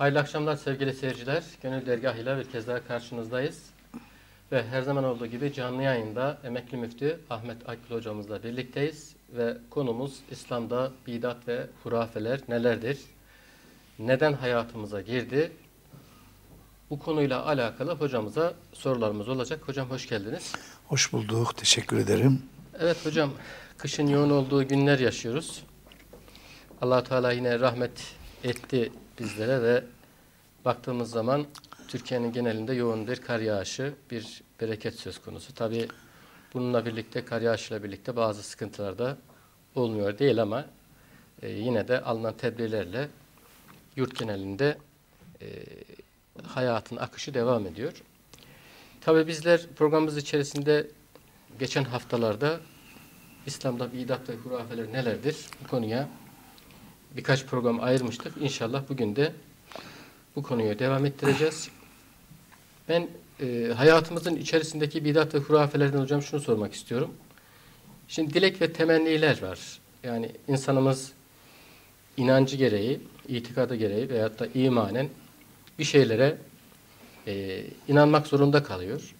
Hayırlı akşamlar sevgili seyirciler. Gönül dergahıyla bir kez daha karşınızdayız. Ve her zaman olduğu gibi canlı yayında emekli müftü Ahmet Akgül hocamızla birlikteyiz. Ve konumuz İslam'da bidat ve hurafeler nelerdir? Neden hayatımıza girdi? Bu konuyla alakalı hocamıza sorularımız olacak. Hocam hoş geldiniz. Hoş bulduk. Teşekkür ederim. Evet hocam, kışın yoğun olduğu günler yaşıyoruz. allah Teala yine rahmet etti bizlere ve baktığımız zaman Türkiye'nin genelinde yoğun bir kar yağışı, bir bereket söz konusu. Tabi bununla birlikte, kar yağışıyla birlikte bazı sıkıntılar da olmuyor değil ama e, yine de alınan tedbirlerle yurt genelinde e, hayatın akışı devam ediyor. Tabi bizler programımız içerisinde geçen haftalarda İslam'da bidat ve hurafeler nelerdir? Bu konuya birkaç program ayırmıştık. İnşallah bugün de bu konuyu devam ettireceğiz. Ben e, hayatımızın içerisindeki bidat ve hurafelerden hocam şunu sormak istiyorum. Şimdi dilek ve temenniler var. Yani insanımız inancı gereği, itikadı gereği veyahut da imanen bir şeylere e, inanmak zorunda kalıyor.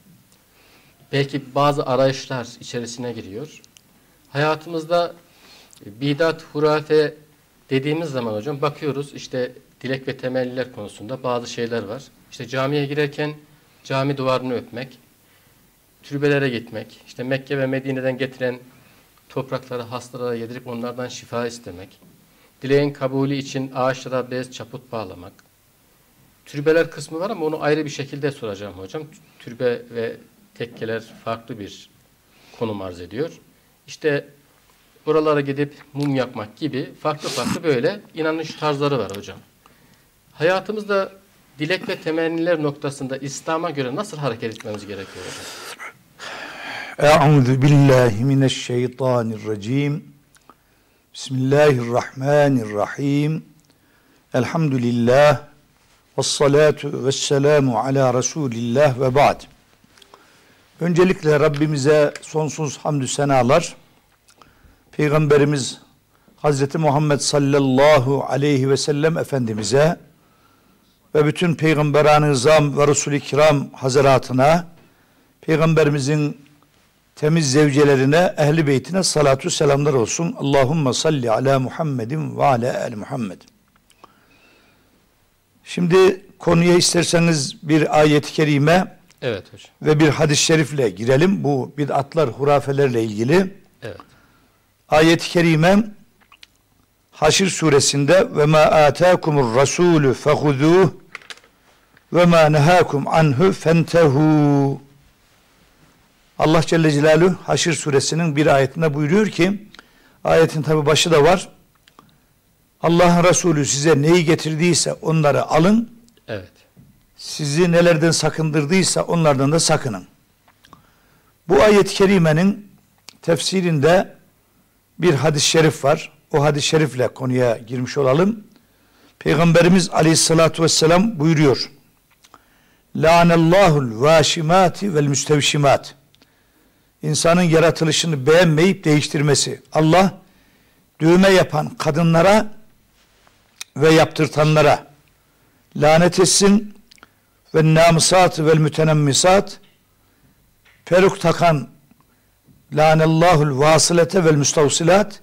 Belki bazı arayışlar içerisine giriyor. Hayatımızda bidat, hurafe dediğimiz zaman hocam bakıyoruz işte dilek ve temelliler konusunda bazı şeyler var. İşte camiye girerken cami duvarını öpmek, türbelere gitmek, işte Mekke ve Medine'den getiren toprakları hastalara yedirip onlardan şifa istemek, dileğin kabulü için ağaçlara bez çaput bağlamak. Türbeler kısmı var ama onu ayrı bir şekilde soracağım hocam. Türbe ve tekkeler farklı bir konum arz ediyor. İşte oralara gidip mum yakmak gibi farklı farklı böyle inanış tarzları var hocam. Hayatımızda dilek ve temenniler noktasında İslam'a göre nasıl hareket etmemiz gerekiyor hocam? Euzu billahi mineşşeytanirracim. Bismillahirrahmanirrahim. Elhamdülillah. Ve salatu ve selamu ala Resulillah ve ba'd. Öncelikle Rabbimize sonsuz hamdü senalar. Peygamberimiz Hazreti Muhammed sallallahu aleyhi ve sellem Efendimiz'e ve bütün peygamberan-ı zam ve Resul-i kiram hazaratına, peygamberimizin temiz zevcelerine, ehli beytine salatu selamlar olsun. Allahumme salli ala Muhammedin ve ala el Muhammed. Şimdi konuya isterseniz bir ayet-i kerime Evet hocam. ve bir hadis-i şerifle girelim. Bu bid'atlar, hurafelerle ilgili. Evet. Ayet-i kerime Haşr suresinde ve ma ataakumur rasulü fehuzuh ve ma nehakum anhu fentehu Allah Celle Celaluhu Haşr suresinin bir ayetinde buyuruyor ki ayetin tabi başı da var. Allah'ın Resulü size neyi getirdiyse onları alın. Evet. Sizi nelerden sakındırdıysa onlardan da sakının. Bu ayet-i kerimenin tefsirinde bir hadis-i şerif var. O hadis-i şerifle konuya girmiş olalım. Peygamberimiz aleyhissalatu vesselam buyuruyor. La'anallahul vaşimati vel müstevşimat. İnsanın yaratılışını beğenmeyip değiştirmesi. Allah düğme yapan kadınlara ve yaptırtanlara lanet etsin ve namusat vel mütenemmisat peruk takan lanellahul vasilete vel müstavsilat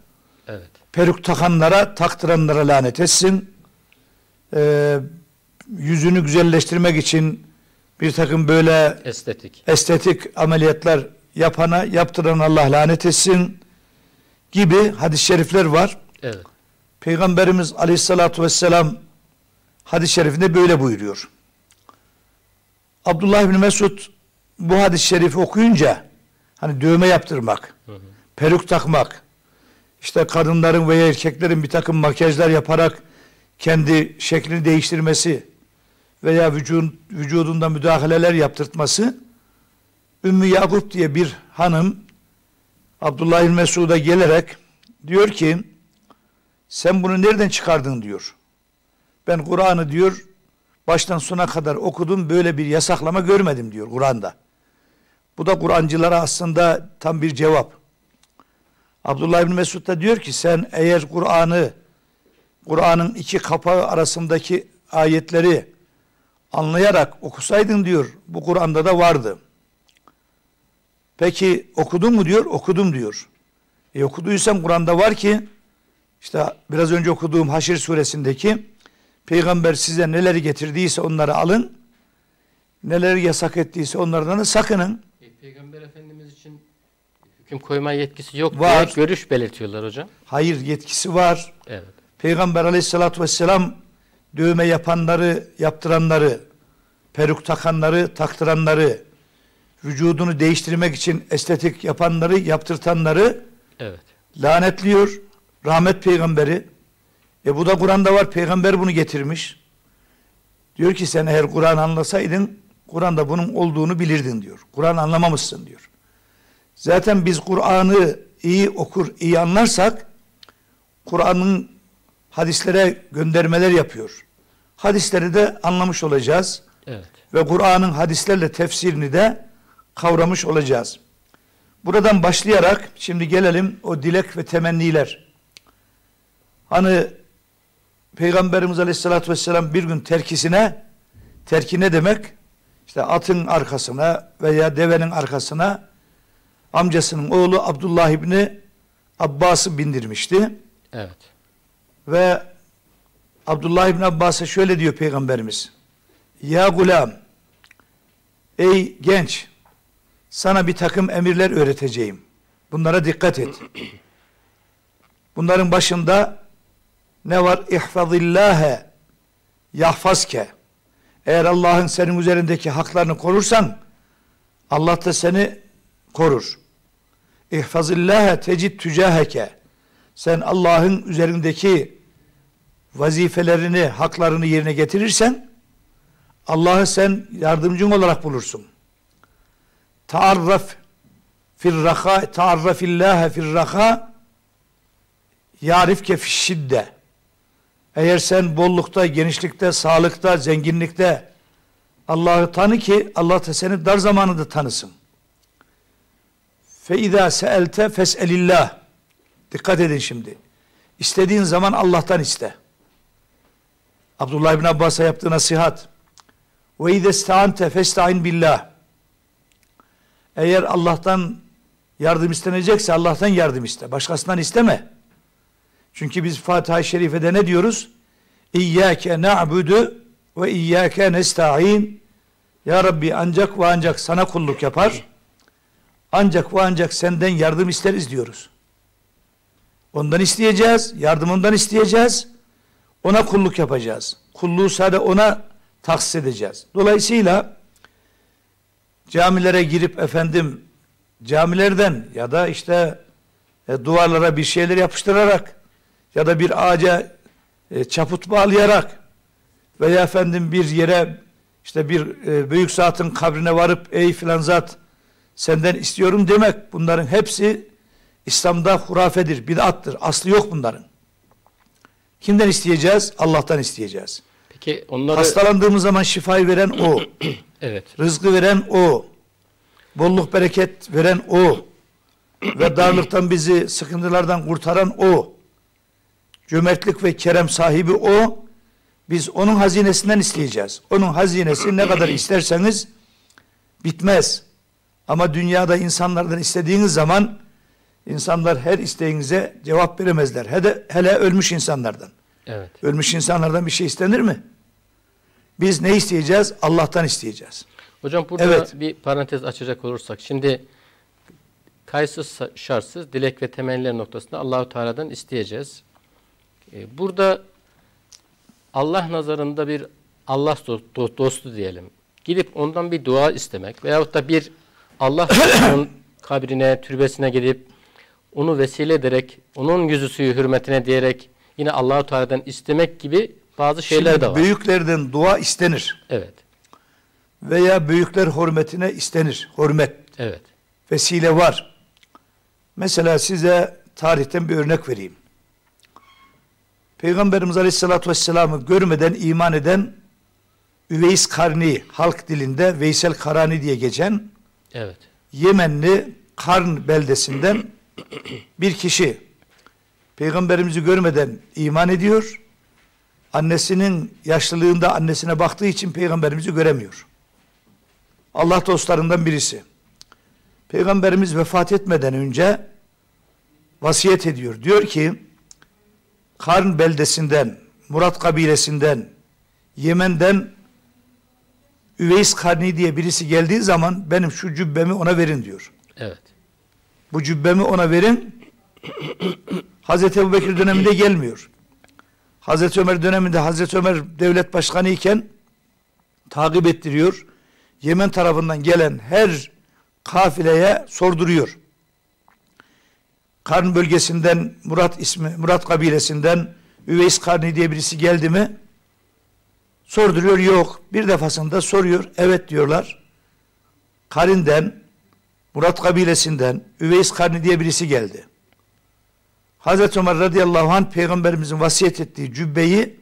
Evet. peruk takanlara taktıranlara lanet etsin ee, yüzünü güzelleştirmek için bir takım böyle Estetik. estetik ameliyatlar yapana yaptıran Allah lanet etsin gibi hadis-i şerifler var. Evet. Peygamberimiz aleyhissalatu vesselam hadis-i şerifinde böyle buyuruyor. Abdullah bin Mesud bu hadis-i şerifi okuyunca hani dövme yaptırmak, Hı hı. peruk takmak, işte kadınların veya erkeklerin bir takım makyajlar yaparak kendi şeklini değiştirmesi veya vücudun, vücudunda müdahaleler yaptırtması Ümmü Yakup diye bir hanım Abdullah bin Mesud'a gelerek diyor ki sen bunu nereden çıkardın diyor. Ben Kur'an'ı diyor baştan sona kadar okudum böyle bir yasaklama görmedim diyor Kur'an'da. Bu da Kur'ancılara aslında tam bir cevap. Abdullah bin Mesud da diyor ki sen eğer Kur'an'ı Kur'an'ın iki kapağı arasındaki ayetleri anlayarak okusaydın diyor. Bu Kur'an'da da vardı. Peki okudun mu diyor? Okudum diyor. E okuduysan Kur'an'da var ki işte biraz önce okuduğum Haşir suresindeki peygamber size neleri getirdiyse onları alın. Neleri yasak ettiyse onlardan da sakının. Peygamber Efendimiz için hüküm koyma yetkisi yok Var. diye görüş belirtiyorlar hocam. Hayır yetkisi var. Evet. Peygamber aleyhissalatü vesselam dövme yapanları, yaptıranları, peruk takanları, taktıranları, vücudunu değiştirmek için estetik yapanları, yaptırtanları Evet. lanetliyor. Rahmet peygamberi. E bu da Kur'an'da var. Peygamber bunu getirmiş. Diyor ki sen eğer Kur'an anlasaydın Kur'an'da bunun olduğunu bilirdin diyor. Kur'an anlamamışsın diyor. Zaten biz Kur'an'ı iyi okur, iyi anlarsak Kur'an'ın hadislere göndermeler yapıyor. Hadisleri de anlamış olacağız Evet. ve Kur'an'ın hadislerle tefsirini de kavramış olacağız. Buradan başlayarak şimdi gelelim o dilek ve temenniler. Hani Peygamberimiz Aleyhisselatü Vesselam bir gün terkisine, terki ne demek? İşte atın arkasına veya devenin arkasına amcasının oğlu Abdullah İbni Abbas'ı bindirmişti. Evet. Ve Abdullah İbni Abbas'a şöyle diyor Peygamberimiz. Ya gulam, ey genç, sana bir takım emirler öğreteceğim. Bunlara dikkat et. Bunların başında ne var? İhfazillâhe yahfazke. Eğer Allah'ın senin üzerindeki haklarını korursan Allah da seni korur. İhfazillâhe tecid tücaheke. Sen Allah'ın üzerindeki vazifelerini, haklarını yerine getirirsen Allah'ı sen yardımcın olarak bulursun. Taarraf fir raha, taarrafillâhe fir raha yarifke şidde. Eğer sen bollukta, genişlikte, sağlıkta, zenginlikte Allah'ı tanı ki Allah da seni dar zamanında tanısın. Fe izâ seelte fes'elillah. Dikkat edin şimdi. İstediğin zaman Allah'tan iste. Abdullah ibn Abbas'a yaptığı nasihat. Ve izâ ista'ante festa'in billah. Eğer Allah'tan yardım istenecekse Allah'tan yardım iste. Başkasından isteme. Çünkü biz Fatiha-i Şerife'de ne diyoruz? İyyâke na'budu ve iyyâke nesta'in. Ya Rabbi ancak ve ancak sana kulluk yapar. Ancak ve ancak senden yardım isteriz diyoruz. Ondan isteyeceğiz, yardımından isteyeceğiz. Ona kulluk yapacağız. Kulluğu sadece ona tahsis edeceğiz. Dolayısıyla camilere girip efendim camilerden ya da işte e, duvarlara bir şeyler yapıştırarak ya da bir ağaca e, çaput bağlayarak veya efendim bir yere işte bir e, büyük zatın kabrine varıp ey filan zat senden istiyorum demek bunların hepsi İslam'da hurafedir, bid'attır. Aslı yok bunların. Kimden isteyeceğiz? Allah'tan isteyeceğiz. Peki onları Hastalandığımız zaman şifayı veren o. evet. Rızkı veren o. Bolluk bereket veren o. Ve darlıktan bizi sıkıntılardan kurtaran o. Cömertlik ve kerem sahibi o. Biz onun hazinesinden isteyeceğiz. Onun hazinesi ne kadar isterseniz bitmez. Ama dünyada insanlardan istediğiniz zaman insanlar her isteğinize cevap veremezler. Hele, hele ölmüş insanlardan. Evet. Ölmüş insanlardan bir şey istenir mi? Biz ne isteyeceğiz? Allah'tan isteyeceğiz. Hocam burada Evet. bir parantez açacak olursak şimdi kayıtsız şartsız dilek ve temenniler noktasında Allahu Teala'dan isteyeceğiz. Ee, Burada Allah nazarında bir Allah do- do- dostu diyelim. Gidip ondan bir dua istemek veyahut da bir Allah kabrine, türbesine gidip onu vesile ederek, onun yüzü suyu hürmetine diyerek yine Allahu Teala'dan istemek gibi bazı şeyler Şimdi de var. Büyüklerden dua istenir. Evet. Veya büyükler hürmetine istenir. Hürmet. Evet. Vesile var. Mesela size tarihten bir örnek vereyim. Peygamberimiz Aleyhisselatü Vesselam'ı görmeden iman eden Üveys Karni halk dilinde Veysel Karani diye geçen Evet. Yemenli Karn beldesinden bir kişi Peygamberimizi görmeden iman ediyor annesinin yaşlılığında annesine baktığı için peygamberimizi göremiyor. Allah dostlarından birisi. Peygamberimiz vefat etmeden önce vasiyet ediyor. Diyor ki Karn beldesinden, Murat kabilesinden, Yemen'den Üveys Karni diye birisi geldiği zaman benim şu cübbemi ona verin diyor. Evet. Bu cübbemi ona verin. Hazreti Ebubekir döneminde gelmiyor. Hazreti Ömer döneminde Hazreti Ömer devlet başkanı iken takip ettiriyor. Yemen tarafından gelen her kafileye sorduruyor. Karn bölgesinden Murat ismi Murat kabilesinden Üveys Karni diye birisi geldi mi? Sorduruyor yok. Bir defasında soruyor. Evet diyorlar. Karin'den Murat kabilesinden Üveys Karni diye birisi geldi. Hazreti Ömer radıyallahu anh peygamberimizin vasiyet ettiği cübbeyi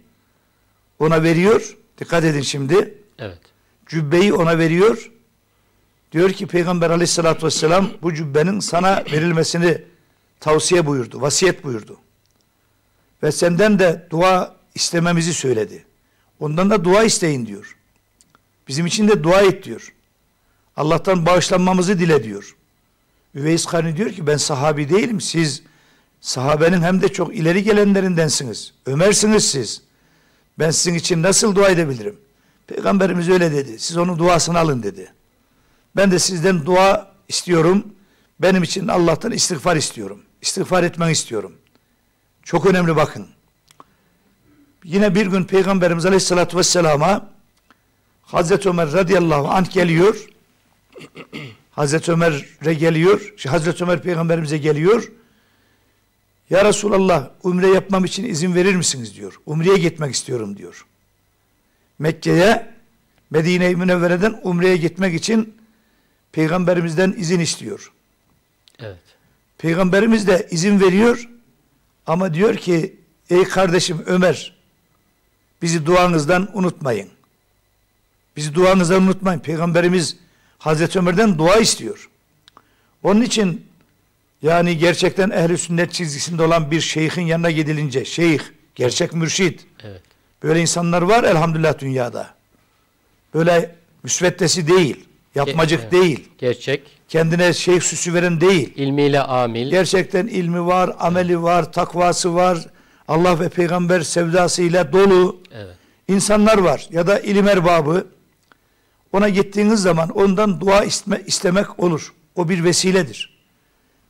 ona veriyor. Dikkat edin şimdi. Evet. Cübbeyi ona veriyor. Diyor ki Peygamber aleyhissalatü vesselam bu cübbenin sana verilmesini tavsiye buyurdu, vasiyet buyurdu. Ve senden de dua istememizi söyledi. Ondan da dua isteyin diyor. Bizim için de dua et diyor. Allah'tan bağışlanmamızı dile diyor. Üveys Karni diyor ki ben sahabi değilim. Siz sahabenin hem de çok ileri gelenlerindensiniz. Ömersiniz siz. Ben sizin için nasıl dua edebilirim? Peygamberimiz öyle dedi. Siz onun duasını alın dedi. Ben de sizden dua istiyorum. Benim için Allah'tan istiğfar istiyorum. İstiğfar etmeni istiyorum. Çok önemli bakın. Yine bir gün Peygamberimiz Aleyhisselatü Vesselam'a Hazreti Ömer radıyallahu anh geliyor. Hazreti Ömer'e geliyor. Hazreti Ömer Peygamberimize geliyor. Ya Resulallah umre yapmam için izin verir misiniz diyor. Umreye gitmek istiyorum diyor. Mekke'ye Medine-i Münevvere'den umreye gitmek için Peygamberimizden izin istiyor. Evet. Peygamberimiz de izin veriyor ama diyor ki ey kardeşim Ömer bizi duanızdan unutmayın. Bizi duanızdan unutmayın. Peygamberimiz Hazreti Ömer'den dua istiyor. Onun için yani gerçekten ehli sünnet çizgisinde olan bir şeyhin yanına gidilince şeyh, gerçek mürşit. Evet. Böyle insanlar var elhamdülillah dünyada. Böyle müsveddesi değil, yapmacık Evet. değil, Gerçek, kendine şeyh süsü veren değil. ilmiyle amil. Gerçekten ilmi var, ameli var, takvası var. Allah ve peygamber sevdasıyla dolu Evet. insanlar var. Ya da ilim erbabı. Ona gittiğiniz zaman ondan dua isteme, istemek olur. O bir vesiledir.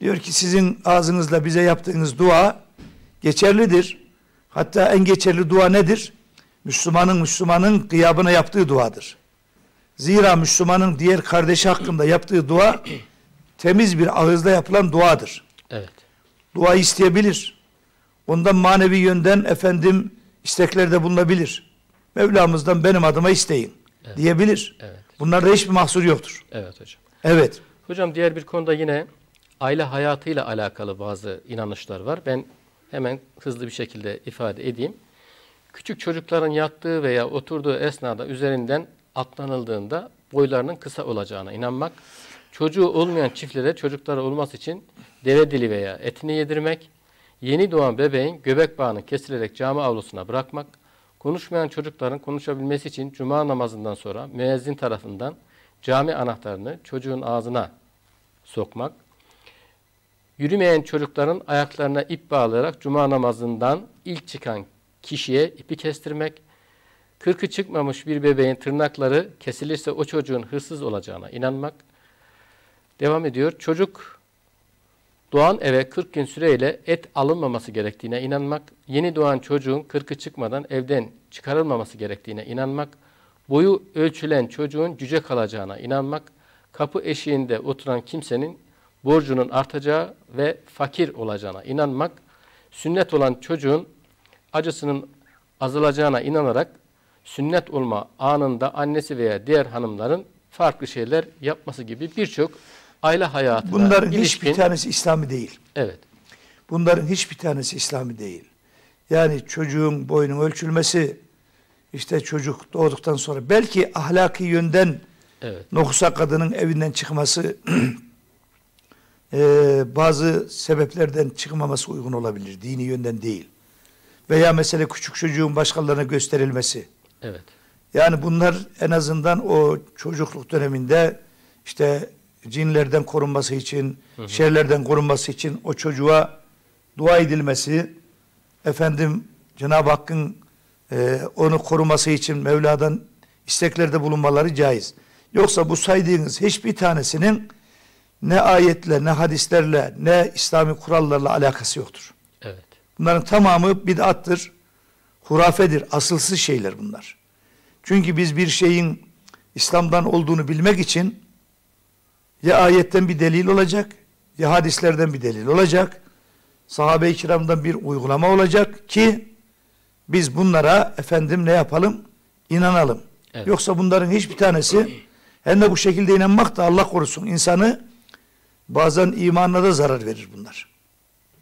Diyor ki sizin ağzınızla bize yaptığınız dua geçerlidir. Hatta en geçerli dua nedir? Müslümanın Müslümanın gıyabına yaptığı duadır. Zira Müslümanın diğer kardeşi hakkında yaptığı dua temiz bir ağızda yapılan duadır. Evet. Dua isteyebilir. Ondan manevi yönden efendim isteklerde bulunabilir. Mevlamızdan benim adıma isteyin Evet. diyebilir. Evet. Bunlarda hiçbir mahsur yoktur. Evet hocam. Evet. Hocam diğer bir konuda yine aile hayatıyla alakalı bazı inanışlar var. Ben hemen hızlı bir şekilde ifade edeyim. Küçük çocukların yattığı veya oturduğu esnada üzerinden atlanıldığında boylarının kısa olacağına inanmak, çocuğu olmayan çiftlere çocukları olması için deve dili veya etini yedirmek, yeni doğan bebeğin göbek bağını kesilerek cami avlusuna bırakmak, konuşmayan çocukların konuşabilmesi için cuma namazından sonra müezzin tarafından cami anahtarını çocuğun ağzına sokmak, yürümeyen çocukların ayaklarına ip bağlayarak cuma namazından ilk çıkan kişiye ipi kestirmek, kırkı çıkmamış bir bebeğin tırnakları kesilirse o çocuğun hırsız olacağına inanmak. Devam ediyor. Çocuk doğan eve 40 gün süreyle et alınmaması gerektiğine inanmak, yeni doğan çocuğun kırkı çıkmadan evden çıkarılmaması gerektiğine inanmak, boyu ölçülen çocuğun cüce kalacağına inanmak, kapı eşiğinde oturan kimsenin borcunun artacağı ve fakir olacağına inanmak, sünnet olan çocuğun acısının azalacağına inanarak sünnet olma anında annesi veya diğer hanımların farklı şeyler yapması gibi birçok aile hayatına Bunların ilişkin hiçbir tanesi İslami değil. evet Bunların hiçbir tanesi İslami değil. Yani çocuğun boyunun ölçülmesi işte çocuk doğduktan sonra belki ahlaki yönden evet nohusa kadının evinden çıkması eee, bazı sebeplerden çıkmaması uygun olabilir. Dini yönden değil. veya mesela küçük çocuğun başkalarına gösterilmesi. Evet. Yani bunlar en azından o çocukluk döneminde işte cinlerden korunması için, şerlerden korunması için o çocuğa dua edilmesi, efendim Cenab-ı Hakk'ın e, onu koruması için Mevla'dan isteklerde bulunmaları caiz. Yoksa bu saydığınız hiçbir tanesinin ne ayetle, ne hadislerle, ne İslami kurallarla alakası yoktur. Evet. Bunların tamamı bid'attır, hurafedir, asılsız şeyler bunlar. Çünkü biz bir şeyin İslam'dan olduğunu bilmek için ya ayetten bir delil olacak, ya hadislerden bir delil olacak, sahabe-i kiramdan bir uygulama olacak ki biz bunlara efendim ne yapalım? İnanalım. Evet. Yoksa bunların hiçbir tanesi hem de bu şekilde inanmak da Allah korusun insanı bazen imanına da zarar verir bunlar.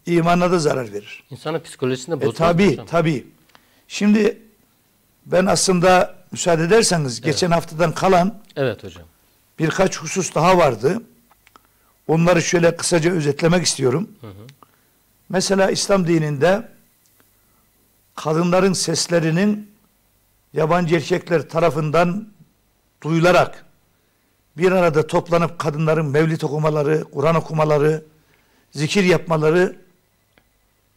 İmanına da zarar verir. İnsanın psikolojisini E, bozar. tabi tabi. Şimdi ben aslında müsaade ederseniz geçen haftadan kalan Evet hocam. birkaç husus daha vardı. Onları şöyle kısaca özetlemek istiyorum. Hı hı. Mesela İslam dininde kadınların seslerinin yabancı erkekler tarafından duyularak bir arada toplanıp kadınların mevlid okumaları, Kur'an okumaları, zikir yapmaları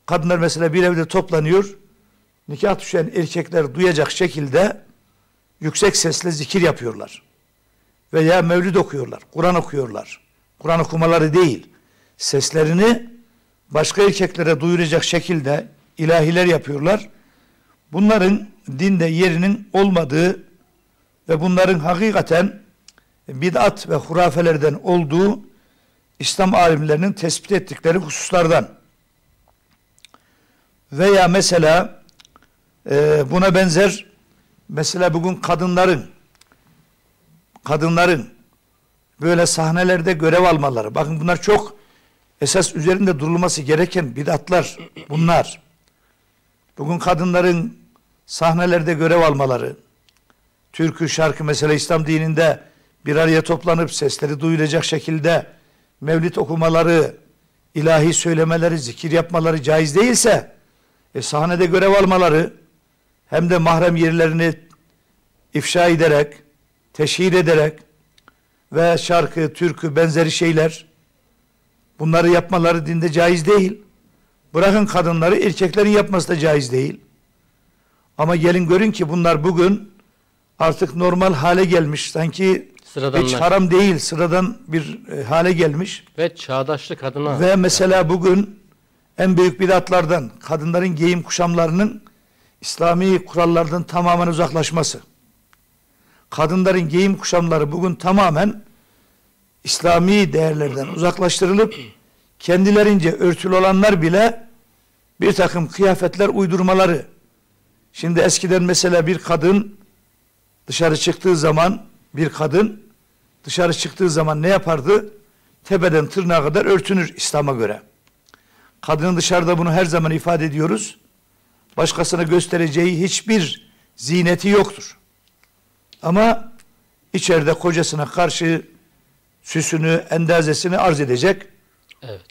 kadınlar mesela bir evde toplanıyor nikah düşen erkekler duyacak şekilde yüksek sesle zikir yapıyorlar. Veya mevlid okuyorlar, Kur'an okuyorlar. Kur'an okumaları değil, seslerini başka erkeklere duyuracak şekilde ilahiler yapıyorlar. Bunların dinde yerinin olmadığı ve bunların hakikaten bid'at ve hurafelerden olduğu İslam alimlerinin tespit ettikleri hususlardan. Veya mesela e, buna benzer mesela bugün kadınların kadınların böyle sahnelerde görev almaları. Bakın bunlar çok esas üzerinde durulması gereken bid'atlar bunlar. Bugün kadınların sahnelerde görev almaları, türkü, şarkı mesela İslam dininde bir araya toplanıp sesleri duyulacak şekilde mevlid okumaları, ilahi söylemeleri, zikir yapmaları caiz değilse e, sahnede görev almaları hem de mahrem yerlerini ifşa ederek, teşhir ederek ve şarkı, türkü benzeri şeyler bunları yapmaları dinde caiz değil. Bırakın kadınları erkeklerin yapması da caiz değil. Ama gelin görün ki bunlar bugün artık normal hale gelmiş. Sanki Sıradanlar. hiç haram değil, sıradan bir e, hale gelmiş. Ve çağdaşlık adına Ve mesela bugün en büyük bidatlardan kadınların giyim kuşamlarının İslami kurallardan tamamen uzaklaşması. Kadınların giyim kuşamları bugün tamamen İslami değerlerden uzaklaştırılıp kendilerince örtülü olanlar bile bir takım kıyafetler uydurmaları. Şimdi eskiden mesela bir kadın dışarı çıktığı zaman bir kadın dışarı çıktığı zaman ne yapardı? Tepeden tırnağa kadar örtünür İslam'a göre. Kadının dışarıda bunu her zaman ifade ediyoruz. Başkasına göstereceği hiçbir zineti yoktur. Ama içeride kocasına karşı süsünü, endazesini arz edecek. evet.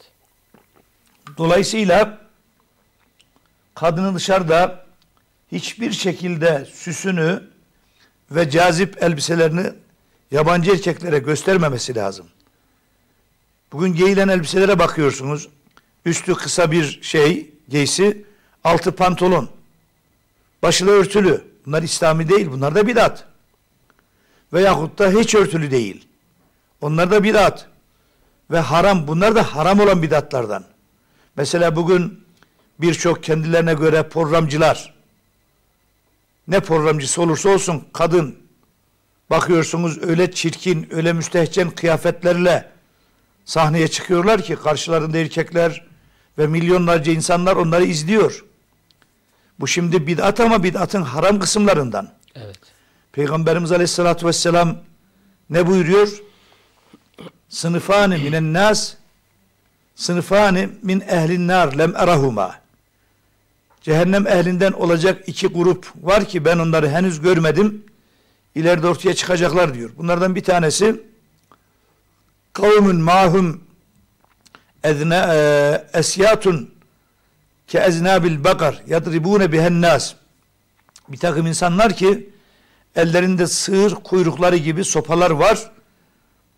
Dolayısıyla kadının dışarıda hiçbir şekilde süsünü ve cazip elbiselerini yabancı erkeklere göstermemesi lazım. Bugün giyilen elbiselere bakıyorsunuz. Üstü kısa bir şey, giysi, altı pantolon. Başı da örtülü. Bunlar İslami değil, bunlar da bidat. Veyahut da hiç örtülü değil. Onlar da bidat. Ve haram, bunlar da haram olan bidatlardan. Mesela bugün birçok kendilerine göre programcılar, ne programcısı olursa olsun kadın, bakıyorsunuz öyle çirkin, öyle müstehcen kıyafetlerle sahneye çıkıyorlar ki karşılarında erkekler ve milyonlarca insanlar onları izliyor. Bu şimdi bid'at ama bid'atın haram kısımlarından. Evet. Peygamberimiz Aleyhisselatü Vesselam ne buyuruyor? Sınıfani minen nas sınıfani min ehlin nar lem erahuma. Cehennem ehlinden olacak iki grup var ki ben onları henüz görmedim. İleride ortaya çıkacaklar diyor. Bunlardan bir tanesi kavmun mahum ezne esyatun ke eznabil bakar yadribune bihen nas. Bir takım insanlar ki ellerinde sığır kuyrukları gibi sopalar var.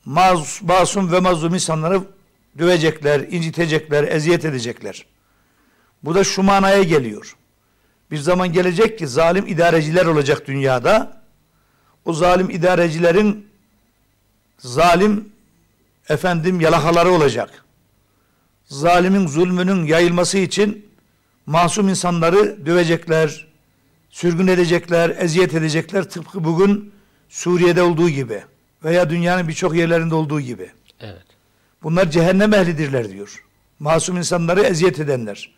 Maz, masum ve mazlum insanları dövecekler, incitecekler, eziyet edecekler. Bu da şu manaya geliyor. Bir zaman gelecek ki zalim idareciler olacak dünyada. O zalim idarecilerin zalim efendim yalakaları olacak. Zalimin zulmünün yayılması için masum insanları dövecekler, sürgün edecekler, eziyet edecekler tıpkı bugün Suriye'de olduğu gibi veya dünyanın birçok yerlerinde olduğu gibi. Evet. Bunlar cehennem ehlidirler diyor. Masum insanları eziyet edenler.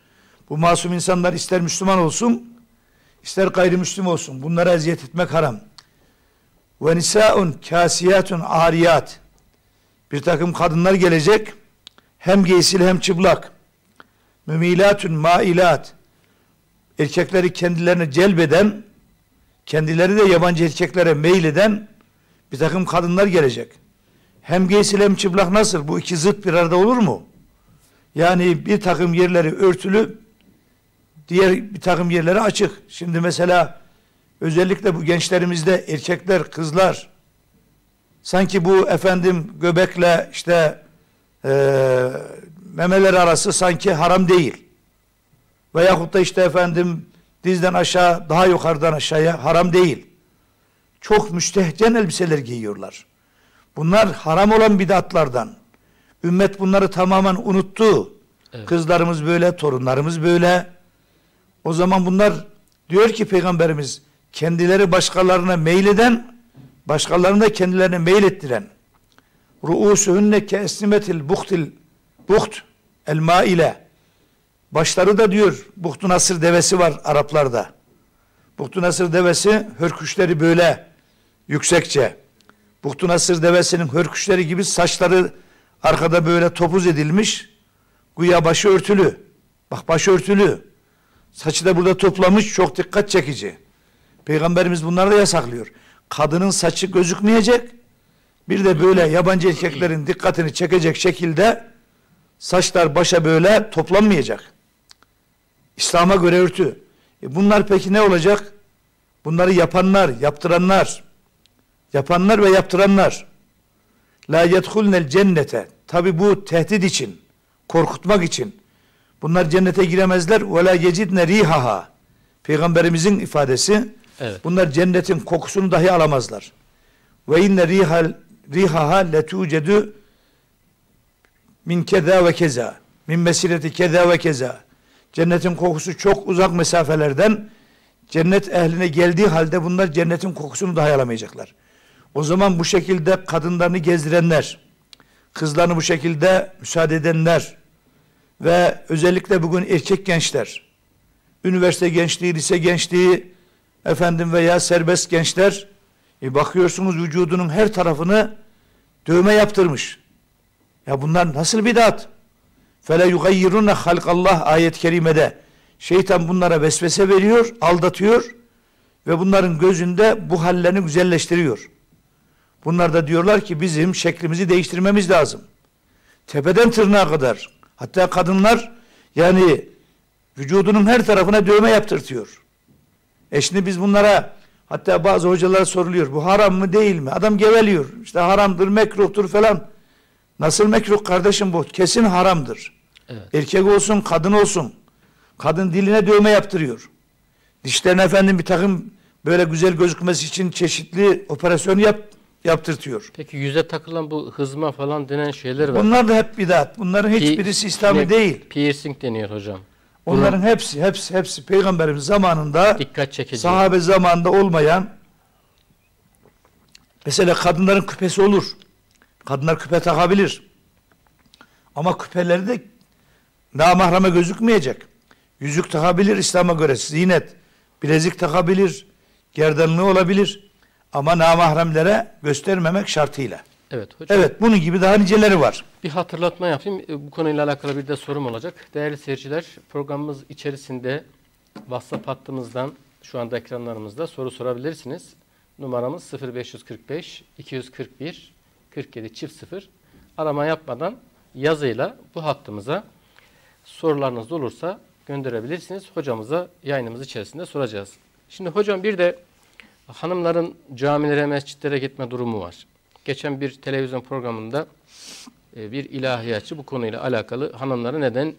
Bu masum insanlar ister Müslüman olsun, ister gayrimüslim olsun. Bunlara eziyet etmek haram. Ve nisaun kasiyatun ariyat. Bir takım kadınlar gelecek. Hem giysil hem çıplak. Mümilatun mailat. Erkekleri kendilerine celbeden, kendileri de yabancı erkeklere meyleden bir takım kadınlar gelecek. Hem giysil hem çıplak nasıl? Bu iki zıt bir arada olur mu? Yani bir takım yerleri örtülü, diğer bir takım yerleri açık. Şimdi mesela özellikle bu gençlerimizde erkekler, kızlar sanki bu efendim göbekle işte e, memeler arası sanki haram değil. Veyahut da işte efendim dizden aşağı daha yukarıdan aşağıya haram değil. Çok müstehcen elbiseler giyiyorlar. Bunlar haram olan bidatlardan. Ümmet bunları tamamen unuttu. Evet. Kızlarımız böyle, torunlarımız böyle. O zaman bunlar diyor ki Peygamberimiz kendileri başkalarına meyleden, başkalarını da kendilerine meylettiren ruusuhunne ke esnimetil buhtil buht el maile başları da diyor buhtu nasır devesi var Araplarda. Buhtu nasır devesi hörküşleri böyle yüksekçe. Buhtu nasır devesinin hörküşleri gibi saçları arkada böyle topuz edilmiş. Güya başı örtülü. Bak başı örtülü. Saçı da burada toplamış çok dikkat çekici. Peygamberimiz bunları da yasaklıyor. Kadının saçı gözükmeyecek. Bir de böyle yabancı erkeklerin dikkatini çekecek şekilde saçlar başa böyle toplanmayacak. İslam'a göre örtü. E bunlar peki ne olacak? Bunları yapanlar, yaptıranlar, yapanlar ve yaptıranlar la yedhulnel cennete. Tabi bu tehdit için, korkutmak için. Bunlar cennete giremezler ve la yecidne rihaha. Peygamberimizin ifadesi. Evet. Bunlar cennetin kokusunu dahi alamazlar. Ve inne rihal rihaha letucedu min keza ve keza. Min mesireti keza ve keza. Cennetin kokusu çok uzak mesafelerden cennet ehline geldiği halde bunlar cennetin kokusunu dahi alamayacaklar. O zaman bu şekilde kadınlarını gezdirenler, kızlarını bu şekilde müsaade edenler ve özellikle bugün erkek gençler, üniversite gençliği, lise gençliği, efendim veya serbest gençler, e bakıyorsunuz vücudunun her tarafını dövme yaptırmış. Ya bunlar nasıl bidat? Fele yugayyirunne halkallah ayet-i kerimede. Şeytan bunlara vesvese veriyor, aldatıyor ve bunların gözünde bu hallerini güzelleştiriyor. Bunlar da diyorlar ki bizim şeklimizi değiştirmemiz lazım. Tepeden tırnağa kadar. Hatta kadınlar yani vücudunun her tarafına dövme yaptırtıyor. E şimdi biz bunlara hatta bazı hocalara soruluyor. Bu haram mı değil mi? Adam geveliyor. İşte haramdır, mekruhtur falan. Nasıl mekruh kardeşim bu? Kesin haramdır. Evet. Erkek olsun, kadın olsun. Kadın diline dövme yaptırıyor. Dişlerine efendim bir takım böyle güzel gözükmesi için çeşitli operasyon yap, yaptırtıyor. Peki yüze takılan bu hızma falan denen şeyler var. Bunlar da hep bidat. Bunların hiçbirisi İslami ne- değil. Piercing deniyor hocam. Onların hepsi, hepsi, hepsi Peygamberimiz zamanında Dikkat çekici. sahabe zamanında olmayan mesela kadınların küpesi olur. Kadınlar küpe takabilir. Ama küpeleri de namahreme gözükmeyecek. Yüzük takabilir İslam'a göre zinet. Bilezik takabilir. Gerdanlığı olabilir. Ama namahremlere göstermemek şartıyla. Evet hocam. Evet bunun gibi daha niceleri var. Bir hatırlatma yapayım. E, Bu konuyla alakalı bir de sorum olacak. Değerli seyirciler, programımız içerisinde WhatsApp hattımızdan şu anda ekranlarımızda soru sorabilirsiniz. Numaramız 0545 241 47 çift 0. Arama yapmadan yazıyla bu hattımıza sorularınız olursa gönderebilirsiniz. Hocamıza yayınımız içerisinde soracağız. Şimdi hocam bir de hanımların camilere, mescitlere gitme durumu var. Geçen bir televizyon programında e, bir ilahiyatçı bu konuyla alakalı hanımları neden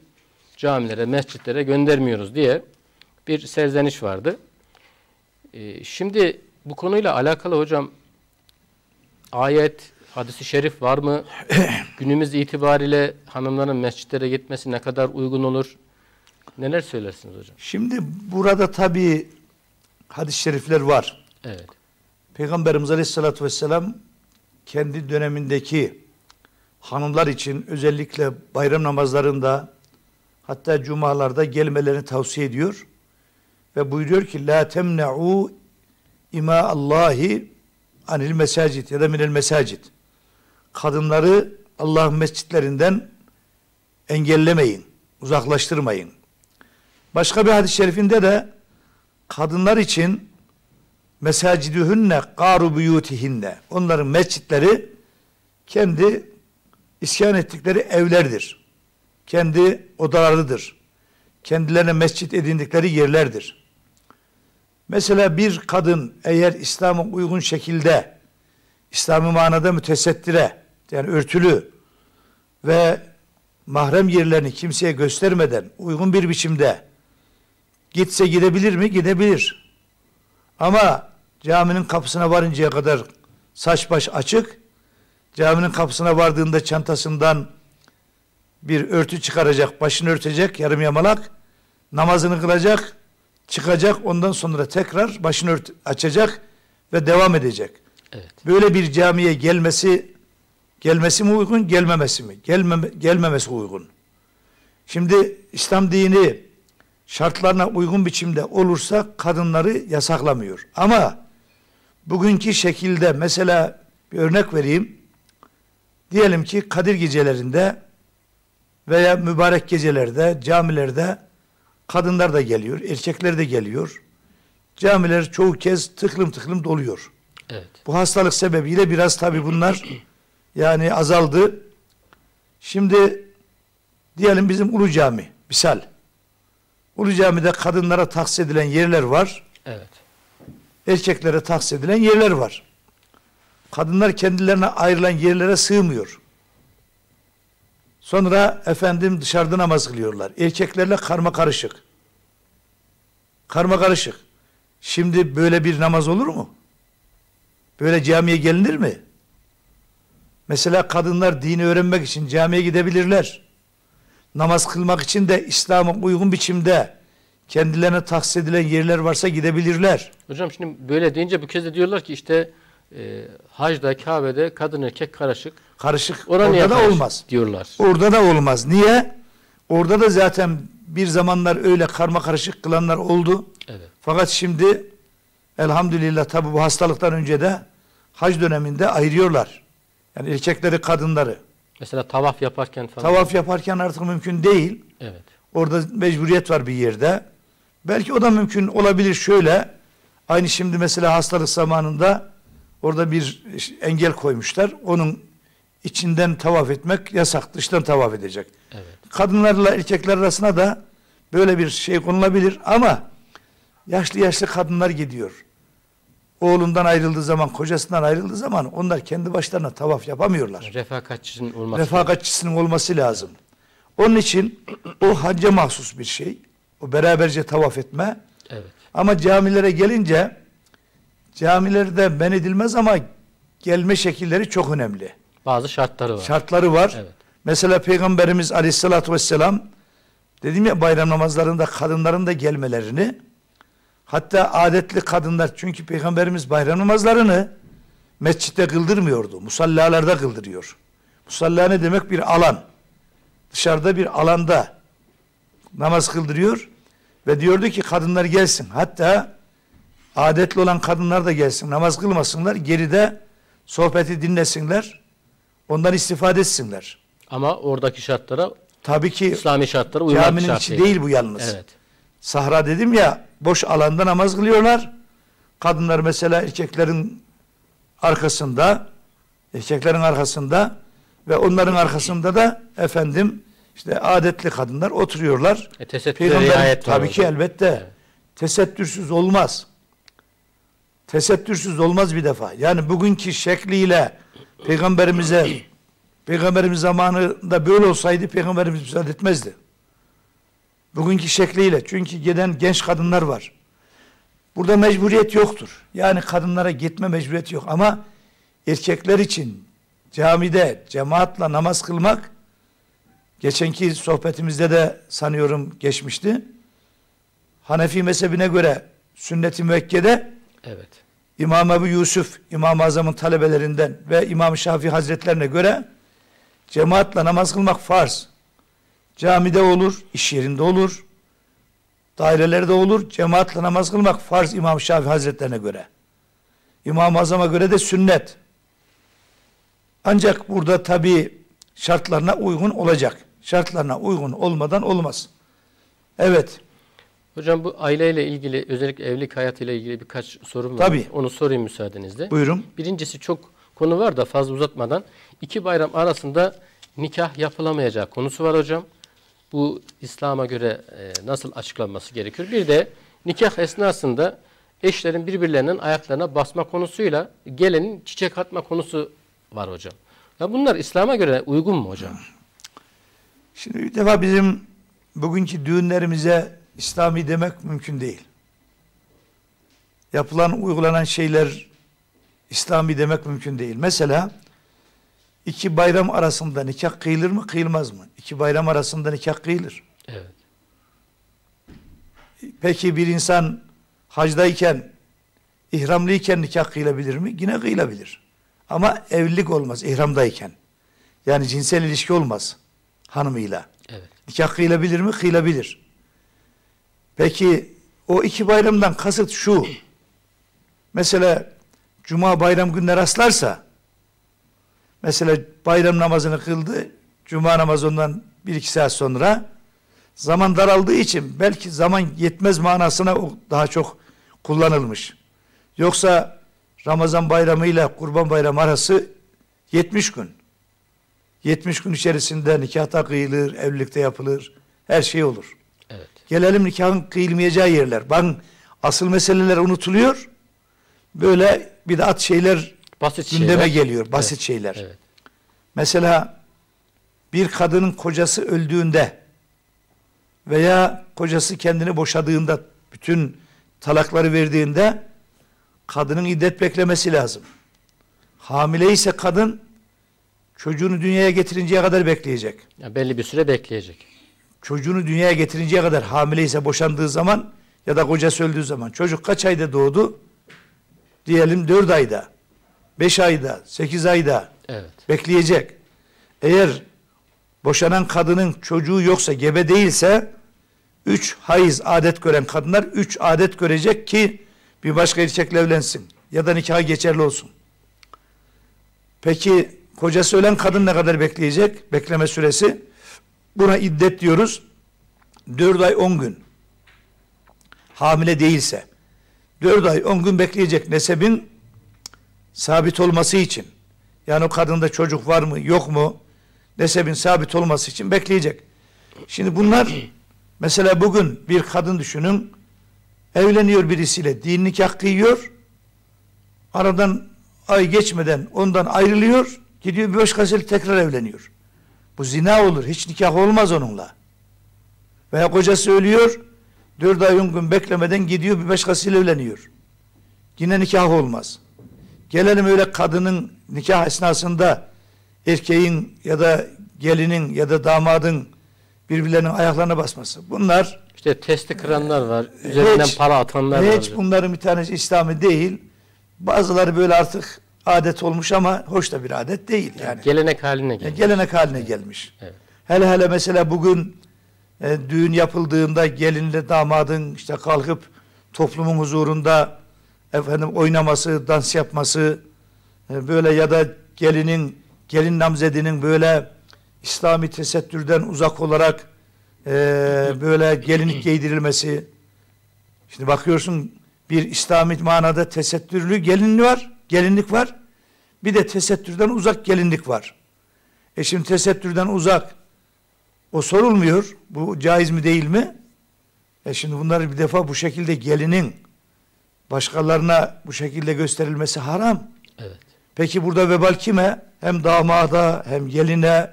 camilere, mescitlere göndermiyoruz diye bir serzeniş vardı. E, şimdi bu konuyla alakalı hocam ayet, hadisi şerif var mı? Günümüz itibariyle hanımların mescitlere gitmesi ne kadar uygun olur? Neler söylersiniz hocam? Şimdi burada tabi hadis-i şerifler var. Evet. Peygamberimiz Aleyhisselatü Vesselam kendi dönemindeki hanımlar için özellikle bayram namazlarında hatta cumalarda gelmelerini tavsiye ediyor. Ve buyuruyor ki la temne'u ima Allahi anil mesacit ya da minel mesacit. Kadınları Allah'ın mescitlerinden engellemeyin, uzaklaştırmayın. Başka bir hadis-i şerifinde de kadınlar için mesacidühünne garu buyutihinne. Onların mescitleri kendi iskan ettikleri evlerdir. Kendi odalarıdır. Kendilerine mescit edindikleri yerlerdir. Mesela bir kadın eğer İslam'a uygun şekilde İslami manada mütesettire yani örtülü ve mahrem yerlerini kimseye göstermeden uygun bir biçimde gitse gidebilir mi? Gidebilir. Ama caminin kapısına varıncaya kadar saç baş açık, caminin kapısına vardığında çantasından bir örtü çıkaracak, başını örtecek, yarım yamalak, namazını kılacak, çıkacak, ondan sonra tekrar başını ört açacak ve devam edecek. Evet. Böyle bir camiye gelmesi gelmesi mi uygun, gelmemesi mi? Gelmeme, gelmemesi uygun. Şimdi İslam dini şartlarına uygun biçimde olursa kadınları yasaklamıyor. Ama bugünkü şekilde mesela bir örnek vereyim. Diyelim ki Kadir gecelerinde veya mübarek gecelerde, camilerde kadınlar da geliyor, erkekler de geliyor. Camiler çoğu kez tıklım tıklım doluyor. Evet. Bu hastalık sebebiyle biraz tabi bunlar yani azaldı. Şimdi diyelim bizim Ulu Cami, misal. Ulu Cami'de kadınlara tahsis edilen yerler var. Evet. Erkeklere tahsis edilen yerler var. Kadınlar kendilerine ayrılan yerlere sığmıyor. Sonra efendim dışarıda namaz kılıyorlar. Erkeklerle karma karışık. Karma karışık. Şimdi böyle bir namaz olur mu? Böyle camiye gelinir mi? Mesela kadınlar dini öğrenmek için camiye gidebilirler. Namaz kılmak için de İslam'a uygun biçimde kendilerine tahsis edilen yerler varsa gidebilirler. Hocam şimdi böyle deyince bu kez de diyorlar ki işte e, hacda, Kabe'de kadın erkek karışık. Karışık Orada niye orada da olmaz. diyorlar. Orada da olmaz. Niye? Orada da zaten bir zamanlar öyle karma karışık kılanlar oldu. Evet. Fakat şimdi elhamdülillah tabi bu hastalıktan önce de hac döneminde ayırıyorlar. Yani erkekleri kadınları. Mesela tavaf yaparken falan. Tavaf yaparken artık mümkün değil. Evet. Orada mecburiyet var bir yerde. Belki o da mümkün olabilir şöyle. Aynı şimdi mesela hastalık zamanında orada bir engel koymuşlar. Onun içinden tavaf etmek yasak. Dıştan tavaf edecek. Evet. Kadınlarla erkekler arasına da böyle bir şey konulabilir ama yaşlı yaşlı kadınlar gidiyor. Oğlundan ayrıldığı zaman, kocasından ayrıldığı zaman onlar kendi başlarına tavaf yapamıyorlar. Refakatçinin olması. Refakatçisinin olması lazım. Onun için o hacca mahsus bir şey. O beraberce tavaf etme. Evet. Ama camilere gelince camilerde men edilmez ama gelme şekilleri çok önemli. Bazı şartları var. Şartları var. Evet. Mesela Peygamberimiz Aleyhisselatü Vesselam dedim ya bayram namazlarında kadınların da gelmelerini hatta adetli kadınlar çünkü Peygamberimiz bayram namazlarını mescitte kıldırmıyordu. Musallalarda kıldırıyor. Musalla ne demek? Bir alan. Dışarıda bir alanda namaz kıldırıyor ve diyordu ki kadınlar gelsin. Hatta adetli olan kadınlar da gelsin. Namaz kılmasınlar. Geride sohbeti dinlesinler. Ondan istifade etsinler. Ama oradaki şartlara Tabii ki İslami şartlara uymak caminin şart içi değil bu yalnız. Evet. Sahra dedim ya boş alanda namaz kılıyorlar. Kadınlar mesela erkeklerin arkasında erkeklerin arkasında ve onların arkasında da efendim işte adetli kadınlar oturuyorlar. E, tesettüre riayet tabii ki elbette. Evet. Tesettürsüz olmaz. Tesettürsüz olmaz bir defa. Yani bugünkü şekliyle peygamberimize peygamberimiz zamanında böyle olsaydı peygamberimiz müsaade etmezdi. Bugünkü şekliyle. Çünkü giden genç kadınlar var. Burada mecburiyet yoktur. Yani kadınlara gitme mecburiyeti yok. Ama erkekler için camide cemaatle namaz kılmak geçenki sohbetimizde de sanıyorum geçmişti. Hanefi mezhebine göre sünnet-i müekkede Evet. İmam Ebu Yusuf, İmam-ı Azam'ın talebelerinden ve İmam Şafii Hazretlerine göre cemaatle namaz kılmak farz. Camide olur, iş yerinde olur, dairelerde olur. Cemaatle namaz kılmak farz İmam Şafii Hazretlerine göre. İmam-ı Azam'a göre de sünnet. Ancak burada tabi şartlarına uygun olacak. Şartlarına uygun olmadan olmaz. Evet. Hocam bu aileyle ilgili özellikle evlilik hayatıyla ilgili birkaç sorum var. Tabii. Onu sorayım müsaadenizle. Buyurun. Birincisi çok konu var da fazla uzatmadan iki bayram arasında nikah yapılamayacak konusu var hocam. Bu İslam'a göre e, nasıl açıklanması gerekiyor? Bir de nikah esnasında eşlerin birbirlerinin ayaklarına basma konusuyla gelenin çiçek atma konusu var hocam. Ya bunlar İslam'a göre uygun mu hocam? Şimdi bir defa bizim bugünkü düğünlerimize İslami demek mümkün değil. Yapılan, uygulanan şeyler İslami demek mümkün değil. Mesela iki bayram arasında nikah kıyılır mı, kıyılmaz mı? İki bayram arasında nikah kıyılır. Evet. Peki bir insan hacdayken, ihramlıyken nikah kıyılabilir mi? Yine kıyılabilir. Ama evlilik olmaz ihramdayken. Yani cinsel ilişki olmaz hanımıyla. Evet. Nikah kıyılabilir mi? Kıyılabilir. Peki o iki bayramdan kasıt şu. Mesela cuma bayram gününe rastlarsa mesela bayram namazını kıldı. Cuma namazı ondan bir iki saat sonra zaman daraldığı için belki zaman yetmez manasına daha çok kullanılmış. Yoksa Ramazan bayramı ile Kurban bayramı arası 70 gün. 70 gün içerisinde nikahta kıyılır, evlilikte yapılır, her şey olur. Evet. Gelelim nikahın kıyılmayacağı yerler. Bakın asıl meseleler unutuluyor. Böyle bir de at şeyler Basit gündeme şeyler. geliyor. Basit Evet, şeyler. Evet. Mesela bir kadının kocası öldüğünde veya kocası kendini boşadığında bütün talakları verdiğinde kadının iddet beklemesi lazım. Hamile ise kadın çocuğunu dünyaya getirinceye kadar bekleyecek. Ya belli bir süre bekleyecek. Çocuğunu dünyaya getirinceye kadar hamile ise boşandığı zaman ya da kocası öldüğü zaman çocuk kaç ayda doğdu? Diyelim 4 ayda, 5 ayda, 8 ayda Evet. bekleyecek. Eğer boşanan kadının çocuğu yoksa gebe değilse üç hayız adet gören kadınlar üç adet görecek ki bir başka erkekle evlensin ya da nikah geçerli olsun. Peki kocası ölen kadın ne kadar bekleyecek? Bekleme süresi. Buna iddet diyoruz. 4 ay 10 gün. Hamile değilse. 4 ay 10 gün bekleyecek nesebin sabit olması için. Yani o kadında çocuk var mı yok mu nesebin sabit olması için bekleyecek. Şimdi bunlar mesela bugün bir kadın düşünün evleniyor birisiyle din nikah kıyıyor aradan ay geçmeden ondan ayrılıyor gidiyor bir başkasıyla tekrar evleniyor. Bu zina olur hiç nikah olmaz onunla. Veya kocası ölüyor dört ay on gün beklemeden gidiyor bir başkasıyla evleniyor. Yine nikah olmaz. Gelelim öyle kadının nikah esnasında erkeğin ya da gelinin ya da damadın birbirlerinin ayaklarına basması. Bunlar İşte testi kıranlar var. Üzerinden hiç- para atanlar var. hiç bunların bir tanesi İslami değil. Bazıları böyle artık adet olmuş ama hoş da bir adet değil yani. Gelenek haline Yani geldi. gelenek haline gelmiş. Evet. Hele hele mesela bugün e, düğün yapıldığında gelinle damadın işte kalkıp toplumun huzurunda efendim oynaması, dans yapması e, böyle ya da gelinin gelin namzedinin böyle İslami tesettürden uzak olarak e, böyle gelinlik giydirilmesi. Şimdi bakıyorsun bir İslami manada tesettürlü gelinlik var, gelinlik var. Bir de tesettürden uzak gelinlik var. E şimdi tesettürden uzak O sorulmuyor. Bu caiz mi değil mi? E şimdi bunları bir defa bu şekilde gelinin başkalarına bu şekilde gösterilmesi haram. Evet. Peki burada vebal kime? Hem damada hem geline,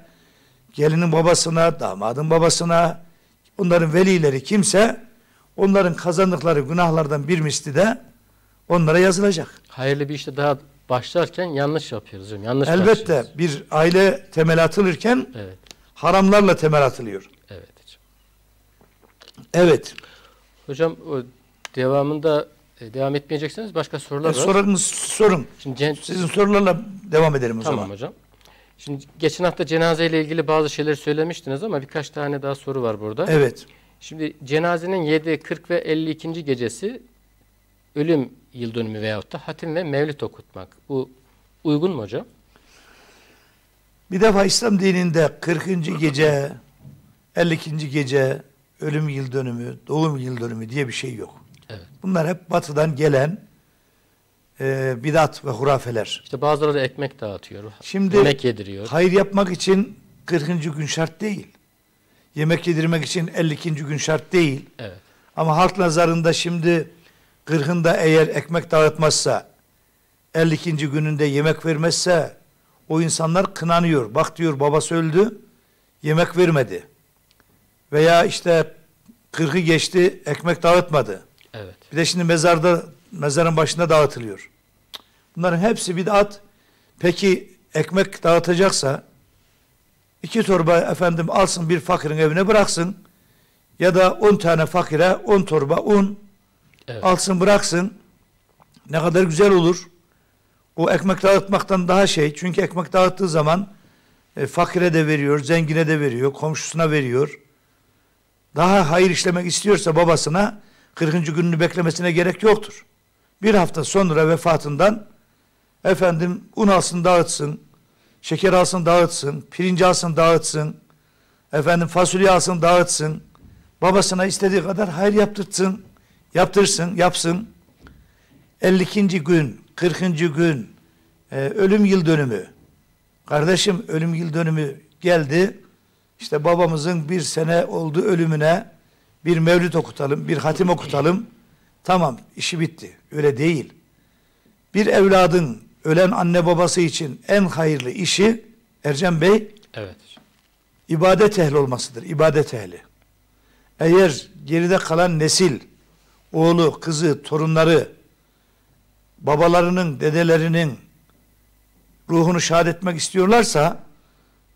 gelinin babasına, damadın babasına, onların velileri kimse onların kazandıkları günahlardan bir misli de onlara yazılacak. Hayırlı bir işte daha başlarken yanlış yapıyoruz hocam. Yanlış Elbette başlıyoruz. bir aile temel atılırken Evet. haramlarla temel atılıyor. Evet hocam. Evet. Hocam o devamında e, devam etmeyecekseniz başka sorular E, var. sorunuz sorun. Şimdi Sizin sorularla devam edelim o tamam zaman. hocam. Şimdi geçen hafta cenazeyle ilgili bazı şeyler söylemiştiniz ama birkaç tane daha soru var burada. Evet. Şimdi cenazenin 7, 40 ve 52. gecesi ölüm yıl dönümü veyahut da hatim ve mevlüt okutmak. Bu uygun mu hocam? Bir defa İslam dininde 40. gece, 52. gece, ölüm yıl dönümü, doğum yıl dönümü diye bir şey yok. Evet. Bunlar hep batıdan gelen e, bidat ve hurafeler. İşte bazıları ekmek dağıtıyor. Şimdi yemek yediriyor. hayır yapmak için 40. gün şart değil. Yemek yedirmek için 52. gün şart değil. Evet. Ama halk nazarında şimdi 40'ında eğer ekmek dağıtmazsa 52. gününde yemek vermezse o insanlar kınanıyor. Bak diyor babası öldü yemek vermedi. Veya işte 40'ı geçti ekmek dağıtmadı. Evet. Bir de şimdi mezarda mezarın başında dağıtılıyor. Bunların hepsi bid'at. Peki ekmek dağıtacaksa iki torba efendim alsın bir fakirin evine bıraksın. Ya da on tane fakire on torba un Evet. alsın bıraksın. Ne kadar güzel olur. O ekmek dağıtmaktan daha şey. Çünkü ekmek dağıttığı zaman e, fakire de veriyor, zengine de veriyor, komşusuna veriyor. Daha hayır işlemek istiyorsa babasına 40. gününü beklemesine gerek yoktur. Bir hafta sonra vefatından efendim un alsın dağıtsın, şeker alsın dağıtsın, pirinç alsın dağıtsın, efendim fasulye alsın dağıtsın, babasına istediği kadar hayır yaptırsın, yaptırsın, yapsın. 52. gün, 40. gün, e, ölüm yıl dönümü. Kardeşim ölüm yıl dönümü geldi. İşte babamızın bir sene oldu ölümüne bir mevlüt okutalım, bir hatim okutalım. Tamam, işi bitti. Öyle değil. Bir evladın ölen anne babası için en hayırlı işi Ercan Bey Evet. ibadet ehli olmasıdır. İbadet ehli. Eğer geride kalan nesil, oğlu, kızı, torunları, babalarının, dedelerinin ruhunu şad etmek istiyorlarsa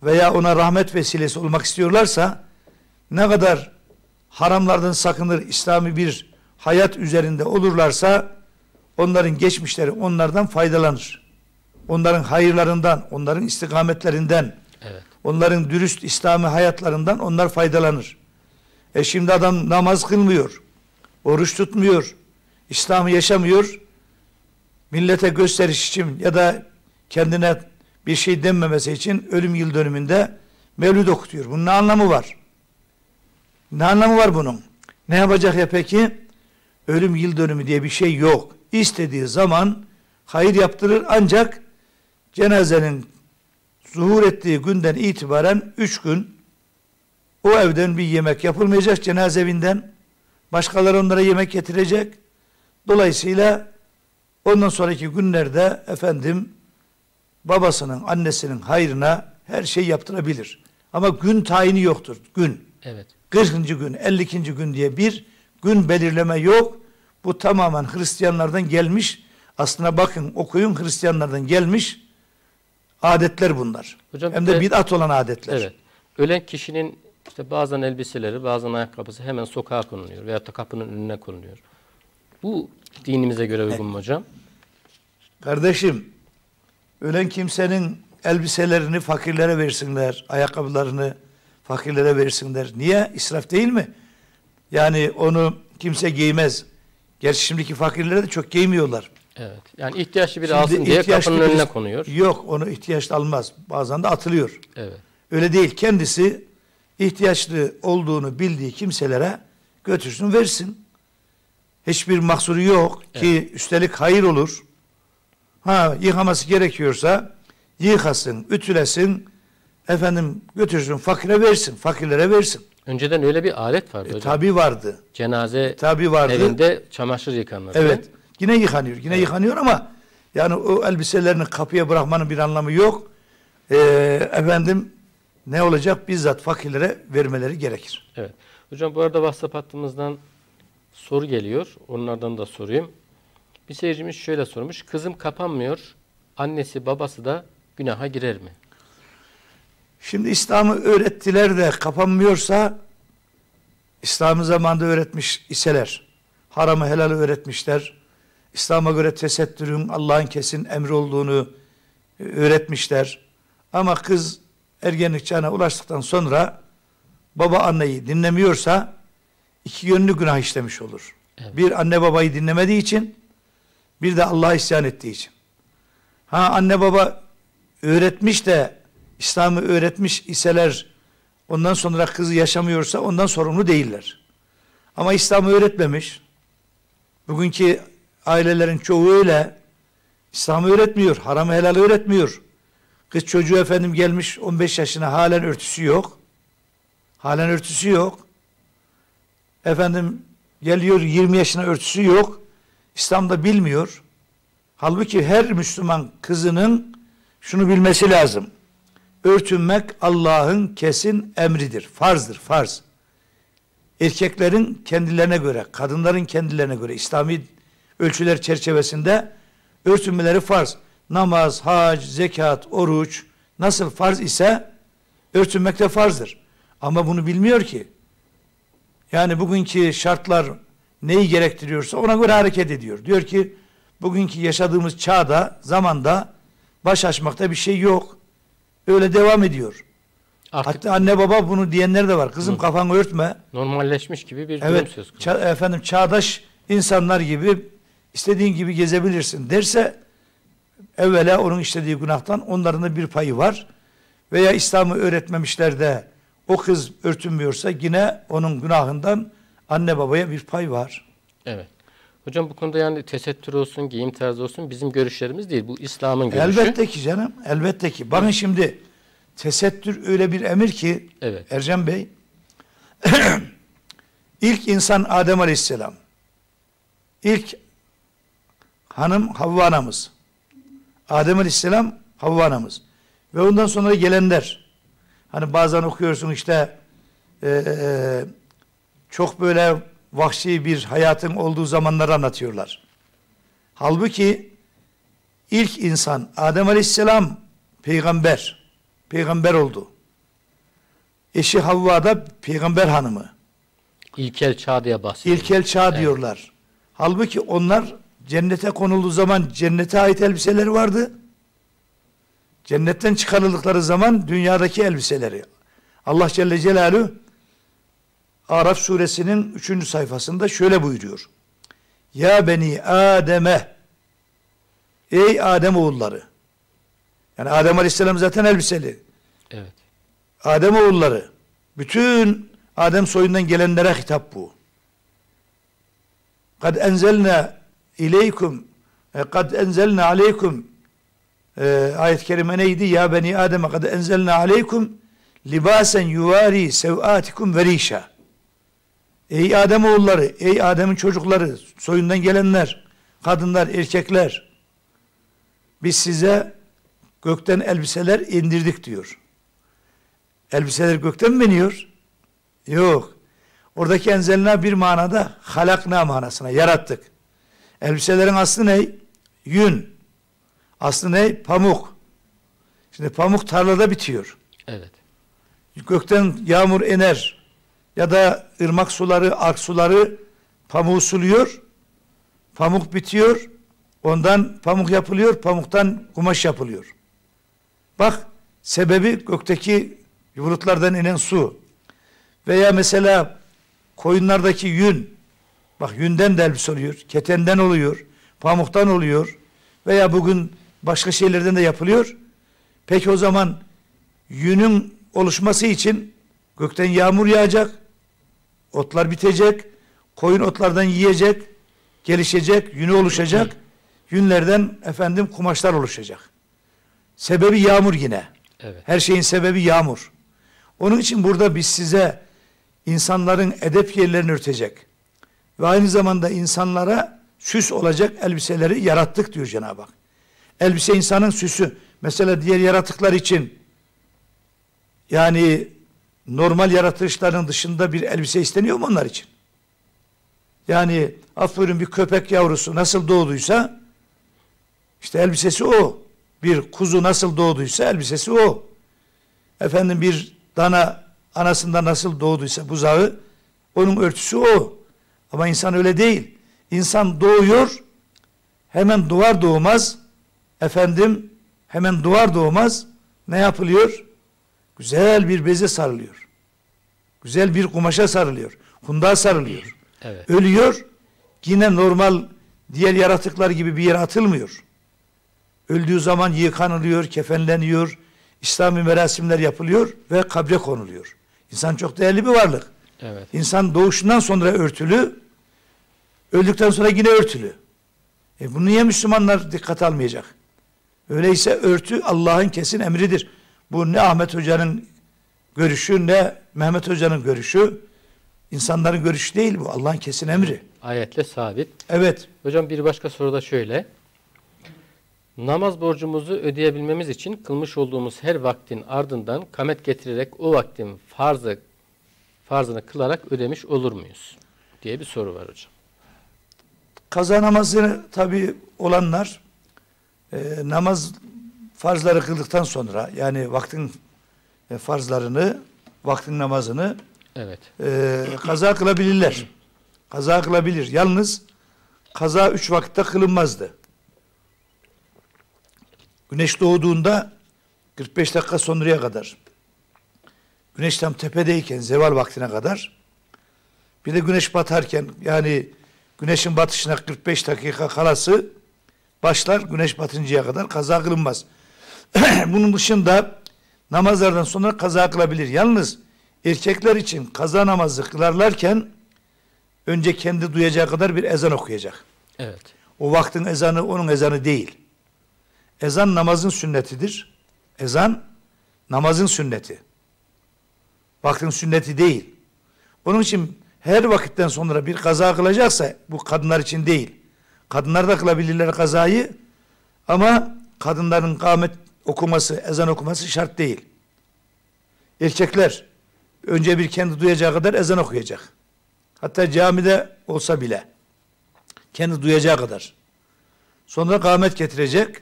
veya ona rahmet vesilesi olmak istiyorlarsa ne kadar haramlardan sakınır, İslami bir hayat üzerinde olurlarsa onların geçmişleri onlardan faydalanır. Onların hayırlarından, onların istikametlerinden, Evet. onların dürüst İslami hayatlarından onlar faydalanır. E şimdi adam namaz kılmıyor, oruç tutmuyor, İslam'ı yaşamıyor, millete gösteriş için ya da kendine bir şey denmemesi için ölüm yıl dönümünde mevlüt okutuyor. Bunun ne anlamı var? Ne anlamı var bunun? Ne yapacak ya peki? Ölüm yıl dönümü diye bir şey yok. İstediği zaman hayır yaptırır ancak cenazenin zuhur ettiği günden itibaren üç gün o evden bir yemek yapılmayacak cenaze evinden. Başkaları onlara yemek getirecek. Dolayısıyla ondan sonraki günlerde efendim babasının, annesinin hayrına her şey yaptırabilir. Ama gün tayini yoktur. Gün. Evet. 40. gün, 52. gün diye bir gün belirleme yok. Bu tamamen Hristiyanlardan gelmiş. Aslına bakın okuyun Hristiyanlardan gelmiş adetler bunlar. Hocam Hem de de- bid'at olan adetler. Evet. Ölen kişinin işte bazen elbiseleri, bazen ayakkabısı hemen sokağa konuluyor veyahut da kapının önüne konuluyor. Bu dinimize göre uygun mu hocam? Kardeşim, ölen kimsenin elbiselerini fakirlere versinler, ayakkabılarını fakirlere versinler. Niye? İsraf değil mi? Yani onu kimse giymez. Gerçi şimdiki fakirlere de çok giymiyorlar. Evet. Yani ihtiyaçlı biri alsın diye kapının önüne birisi- konuyor. Yok, onu ihtiyaçlı almaz. Bazen de atılıyor. Evet. Öyle değil. Kendisi ihtiyaçlı olduğunu bildiği kimselere götürsün versin. Hiçbir mahsuru yok ki üstelik hayır olur. Ha yıkaması gerekiyorsa yıkasın, ütülesin, efendim götürsün fakire versin, fakirlere versin. Önceden öyle bir alet vardı E, hocam. tabi vardı. Cenaze Tabi vardı. evinde çamaşır yıkanır. Evet. Yine yıkanıyor. Yine yıkanıyor ama yani o elbiselerini kapıya bırakmanın bir anlamı yok. Ee, efendim ne olacak? Bizzat fakirlere vermeleri gerekir. Evet. Hocam bu arada WhatsApp hattımızdan soru geliyor. Onlardan da sorayım. Bir seyircimiz şöyle sormuş. Kızım kapanmıyor. Annesi babası da günaha girer mi? Şimdi İslam'ı öğrettiler de kapanmıyorsa İslam'ı zamanında öğretmiş iseler, haramı helal öğretmişler, İslam'a göre tesettürün Allah'ın kesin emri olduğunu e, öğretmişler. Ama kız ergenlik çağına ulaştıktan sonra baba anneyi dinlemiyorsa iki yönlü günah işlemiş olur. Evet. Bir anne babayı dinlemediği için bir de Allah'a isyan ettiği için. Ha anne baba öğretmiş de İslam'ı öğretmiş iseler ondan sonra kızı yaşamıyorsa ondan sorumlu değiller. Ama İslam'ı öğretmemiş. Bugünkü ailelerin çoğu öyle. İslam'ı öğretmiyor. Haram helal öğretmiyor. Kız çocuğu efendim gelmiş 15 yaşına halen örtüsü yok. Halen örtüsü yok. Efendim geliyor 20 yaşına örtüsü yok. İslam'da bilmiyor. Halbuki her Müslüman kızının şunu bilmesi lazım. Örtünmek Allah'ın kesin emridir. Farzdır, farz. Erkeklerin kendilerine göre, kadınların kendilerine göre İslami ölçüler çerçevesinde örtünmeleri farz. Namaz, hac, zekat, oruç nasıl farz ise örtünmek de farzdır. Ama bunu bilmiyor ki. Yani bugünkü şartlar neyi gerektiriyorsa ona göre hareket ediyor. Diyor ki bugünkü yaşadığımız çağda, zamanda baş açmakta bir şey yok. Öyle devam ediyor. Artık Hatta anne baba bunu diyenler de var. Kızım kafanı örtme. normalleşmiş gibi bir durum Evet. söz konusu. ça- efendim çağdaş insanlar gibi istediğin gibi gezebilirsin derse evvela onun işlediği günahtan onların da bir payı var. Veya İslam'ı öğretmemişler de o kız örtünmüyorsa yine onun günahından anne babaya bir pay var. Evet. Hocam bu konuda yani tesettür olsun, giyim tarzı olsun bizim görüşlerimiz değil. Bu İslam'ın görüşü. Elbette ki canım, elbette ki. Bakın şimdi tesettür öyle bir emir ki Evet. Ercan Bey ilk insan Adem Aleyhisselam. İlk hanım Havva anamız. Adem Aleyhisselam Havva anamız. Ve ondan sonra gelenler. Hani bazen okuyorsun işte eee, çok böyle vahşi bir hayatın olduğu zamanları anlatıyorlar. Halbuki ilk insan Adem Aleyhisselam peygamber. Peygamber oldu. Eşi Havva da peygamber hanımı. İlkel çağ diye bahsediyor. İlkel çağ Evet. diyorlar. Halbuki onlar cennete konulduğu zaman cennete ait elbiseleri vardı. Cennetten çıkarıldıkları zaman dünyadaki elbiseleri. Allah Celle Celaluhu Araf suresinin 3. sayfasında şöyle buyuruyor. Ya beni Adem'e Ey Adem oğulları. Yani Adem Aleyhisselam zaten elbiseli. Evet. Adem oğulları. Bütün Adem soyundan gelenlere hitap bu. Kad enzelna ileykum e, kad enzelna aleykum e, ayet-i kerime neydi? Ya beni Adem kad enzelna aleykum libasen yuvari sevatikum verişa. Ey Adem oğulları, ey Adem'in çocukları, soyundan gelenler, kadınlar, erkekler. Biz size gökten elbiseler indirdik diyor. Elbiseler gökten mi iniyor? Yok. Oradaki enzelna bir manada halakna manasına yarattık. Elbiselerin aslı ne? Yün. Aslı ne? Pamuk. Şimdi pamuk tarlada bitiyor. Evet. Gökten yağmur iner ya da ırmak suları, ak suları pamuğu suluyor. Pamuk bitiyor. Ondan pamuk yapılıyor, pamuktan kumaş yapılıyor. Bak sebebi gökteki bulutlardan inen su. Veya mesela koyunlardaki yün. Bak yünden de elbise oluyor, ketenden oluyor, pamuktan oluyor. Veya bugün başka şeylerden de yapılıyor. Peki o zaman yünün oluşması için gökten yağmur yağacak, otlar bitecek, koyun otlardan yiyecek, gelişecek, yünü oluşacak, yünlerden efendim kumaşlar oluşacak. Sebebi yağmur yine. Evet. Her şeyin sebebi yağmur. Onun için burada biz size insanların edep yerlerini örtecek ve aynı zamanda insanlara süs olacak elbiseleri yarattık diyor Cenab-ı Hak. Elbise insanın süsü. Mesela diğer yaratıklar için yani normal yaratılışların dışında bir elbise isteniyor mu onlar için? Yani aferin bir köpek yavrusu nasıl doğduysa işte elbisesi o. Bir kuzu nasıl doğduysa elbisesi o. Efendim bir dana anasında nasıl doğduysa buzağı onun örtüsü o. Ama insan öyle değil. İnsan doğuyor hemen duvar doğmaz efendim hemen duvar doğmaz ne yapılıyor? Güzel bir beze sarılıyor. Güzel bir kumaşa sarılıyor. Kundağa sarılıyor. Evet. Ölüyor yine normal diğer yaratıklar gibi bir yere atılmıyor. Öldüğü zaman yıkanılıyor, kefenleniyor, İslami merasimler yapılıyor ve kabre konuluyor. İnsan çok değerli bir varlık. Evet. İnsan doğuşundan sonra örtülü, öldükten sonra yine örtülü. E bunu niye Müslümanlar dikkat almayacak? Öyleyse örtü Allah'ın kesin emridir. Bu ne Ahmet Hoca'nın görüşü ne Mehmet Hoca'nın görüşü. İnsanların görüşü değil bu. Allah'ın kesin emri. Ayetle sabit. Evet. Hocam bir başka soru da şöyle. Namaz borcumuzu ödeyebilmemiz için kılmış olduğumuz her vaktin ardından kamet getirerek o vaktin farzı farzını kılarak ödemiş olur muyuz? diye bir soru var hocam. Kaza namazını tabi olanlar e, namaz farzları kıldıktan sonra yani vaktin e, farzlarını vaktin namazını Evet. e, kaza kılabilirler. Kaza kılabilir. Yalnız kaza üç vakitte kılınmazdı. Güneş doğduğunda 45 dakika sonraya kadar güneş tam tepedeyken zeval vaktine kadar bir de güneş batarken yani güneşin batışına 45 dakika kalası başlar güneş batıncaya kadar kaza kılınmaz. Bunun dışında namazlardan sonra kaza kılabilir. Yalnız erkekler için kaza namazı kılarlarken önce kendi duyacağı kadar bir ezan okuyacak. Evet. O vaktin ezanı onun ezanı değil. Ezan namazın sünnetidir. Ezan namazın sünneti. Vaktin sünneti değil. Onun için her vakitten sonra bir kaza kılacaksa bu kadınlar için değil. Kadınlar da kılabilirler kazayı ama kadınların kâmet okuması, ezan okuması şart değil. Erkekler önce bir kendi duyacağı kadar ezan okuyacak. Hatta camide olsa bile kendi duyacağı kadar. Sonra kâmet getirecek.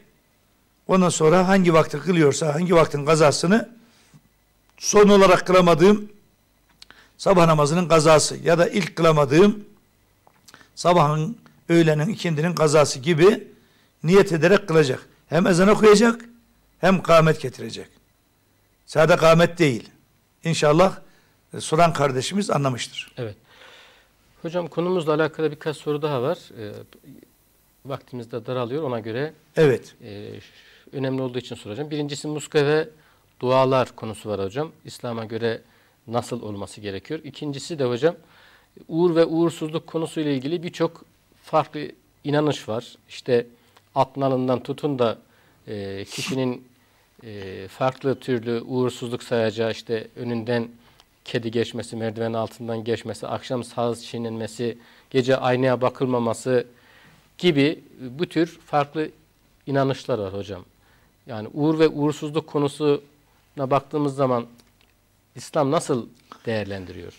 Ondan sonra hangi vakti kılıyorsa hangi vaktin kazasını son olarak kılamadığım sabah namazının kazası ya da ilk kılamadığım sabahın, öğlenin, ikindinin kazası gibi niyet ederek kılacak. Hem ezan okuyacak hem kâmet getirecek. Sade kâmet değil. İnşallah e, soran kardeşimiz anlamıştır. Evet. Hocam konumuzla alakalı birkaç soru daha var. Ee, vaktimiz de daralıyor ona göre Evet. e, önemli olduğu için soracağım. Birincisi muska ve dualar konusu var hocam. İslam'a göre nasıl olması gerekiyor? İkincisi de hocam uğur ve uğursuzluk konusuyla ilgili birçok farklı inanış var. İşte at nalından tutun da e, kişinin e, farklı türlü uğursuzluk sayacağı işte önünden kedi geçmesi, merdiven altından geçmesi, akşam saz çiğnenmesi, gece aynaya bakılmaması gibi bu tür farklı inanışlar var hocam. Yani uğur ve uğursuzluk konusuna baktığımız zaman İslam nasıl değerlendiriyor?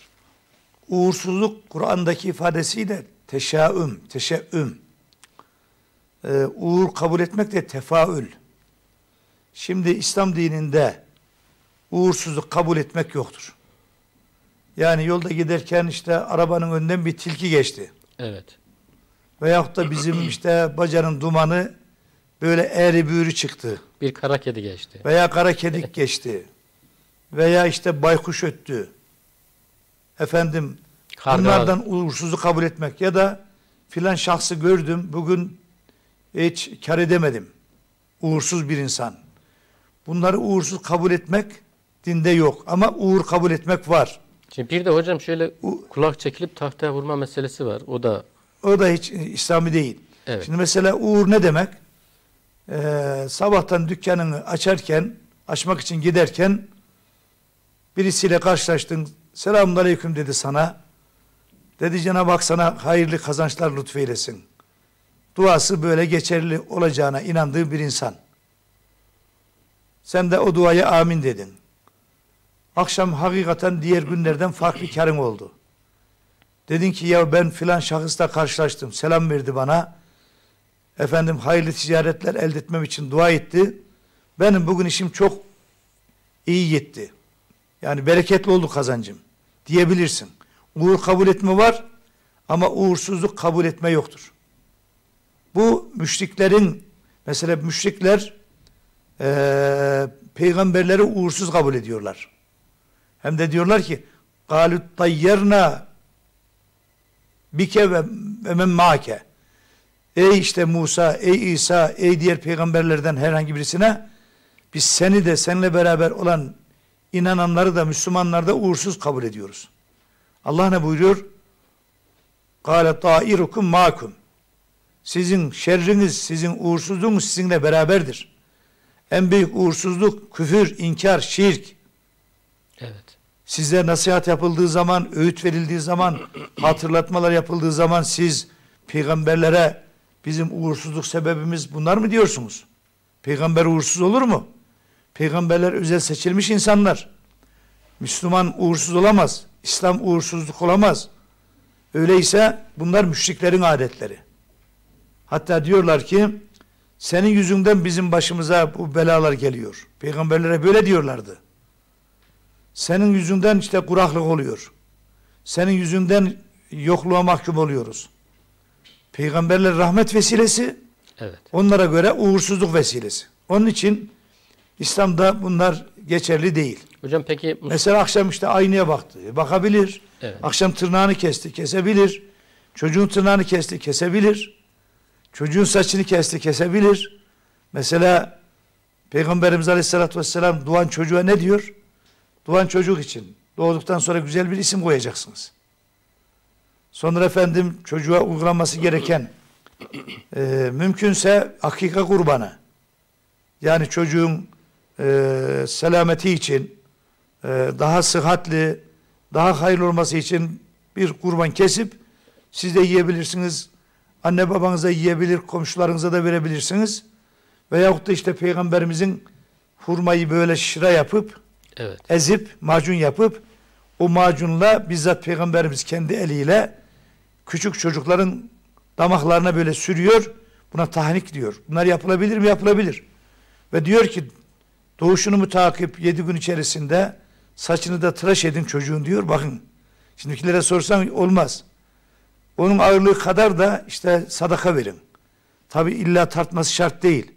Uğursuzluk Kur'an'daki ifadesiyle teşaüm, teşeüm. Ee, uğur kabul etmek de tefaül. Şimdi İslam dininde uğursuzluk kabul etmek yoktur. Yani yolda giderken işte arabanın önünden bir tilki geçti. Evet. Veyahut da bizim işte bacanın dumanı böyle eğri büğrü çıktı. Bir kara kedi geçti. Veya kara kedik geçti. Veya işte baykuş öttü. Efendim Karga- bunlardan uğursuzu kabul etmek ya da filan şahsı gördüm bugün hiç kar edemedim. Uğursuz bir insan. Bunları uğursuz kabul etmek dinde yok ama uğur kabul etmek var. Şimdi bir de hocam şöyle kulak çekilip tahtaya vurma meselesi var. O da O da hiç İslami değil. Evet. Şimdi mesela uğur ne demek? Ee, sabahtan dükkanını açarken açmak için giderken birisiyle karşılaştın. Selamun aleyküm dedi sana. Dedi Cenab-ı Hak sana hayırlı kazançlar lütfeylesin. Duası böyle geçerli olacağına inandığı bir insan. Sen de o duaya amin dedin. Akşam hakikaten diğer günlerden farklı karın oldu. Dedin ki ya ben filan şahısla karşılaştım. Selam verdi bana. Efendim hayırlı ticaretler elde etmem için dua etti. Benim bugün işim çok iyi gitti. Yani bereketli oldu kazancım diyebilirsin. Uğur kabul etme var ama uğursuzluk kabul etme yoktur. Bu müşriklerin mesela müşrikler e, peygamberleri uğursuz kabul ediyorlar. Hem de diyorlar ki galut tayyerna bike ve, men maake ey işte Musa, ey İsa, ey diğer peygamberlerden herhangi birisine biz seni de seninle beraber olan inananları da Müslümanları da uğursuz kabul ediyoruz. Allah ne buyuruyor? Kâle ta'irukum mâkum. Sizin şerriniz, sizin uğursuzluğunuz sizinle beraberdir. En büyük uğursuzluk küfür, inkar, şirk. Evet. Size nasihat yapıldığı zaman, öğüt verildiği zaman, hatırlatmalar yapıldığı zaman siz peygamberlere bizim uğursuzluk sebebimiz bunlar mı diyorsunuz? Peygamber uğursuz olur mu? Peygamberler özel seçilmiş insanlar. Müslüman uğursuz olamaz. İslam uğursuzluk olamaz. Öyleyse bunlar müşriklerin adetleri. Hatta diyorlar ki senin yüzünden bizim başımıza bu belalar geliyor. Peygamberlere böyle diyorlardı. Senin yüzünden işte kuraklık oluyor. Senin yüzünden yokluğa mahkum oluyoruz. Peygamberler rahmet vesilesi, Evet. onlara göre uğursuzluk vesilesi. Onun için İslam'da bunlar geçerli değil. Hocam peki Mesela akşam işte aynaya baktı, bakabilir. Evet. Akşam tırnağını kesti, kesebilir. Çocuğun tırnağını kesti, kesebilir. Çocuğun saçını kesti, kesebilir. Mesela Peygamberimiz Aleyhisselatü Vesselam doğan çocuğa ne diyor? Doğan çocuk için doğduktan sonra güzel bir isim koyacaksınız. Sonra efendim çocuğa uygulanması gereken e, mümkünse akika kurbanı. Yani çocuğun e, selameti için e, daha sıhhatli, daha hayırlı olması için bir kurban kesip siz de yiyebilirsiniz. Anne babanıza yiyebilir, komşularınıza da verebilirsiniz. Veyahut da işte peygamberimizin hurmayı böyle şıra yapıp evet. ezip macun yapıp o macunla bizzat peygamberimiz kendi eliyle küçük çocukların damaklarına böyle sürüyor. Buna tahnik diyor. Bunlar yapılabilir mi? Yapılabilir. Ve diyor ki doğuşunu mu takip yedi gün içerisinde saçını da tıraş edin çocuğun diyor. Bakın şimdikilere sorsan olmaz. Onun ağırlığı kadar da işte sadaka verin. Tabi illa tartması şart değil.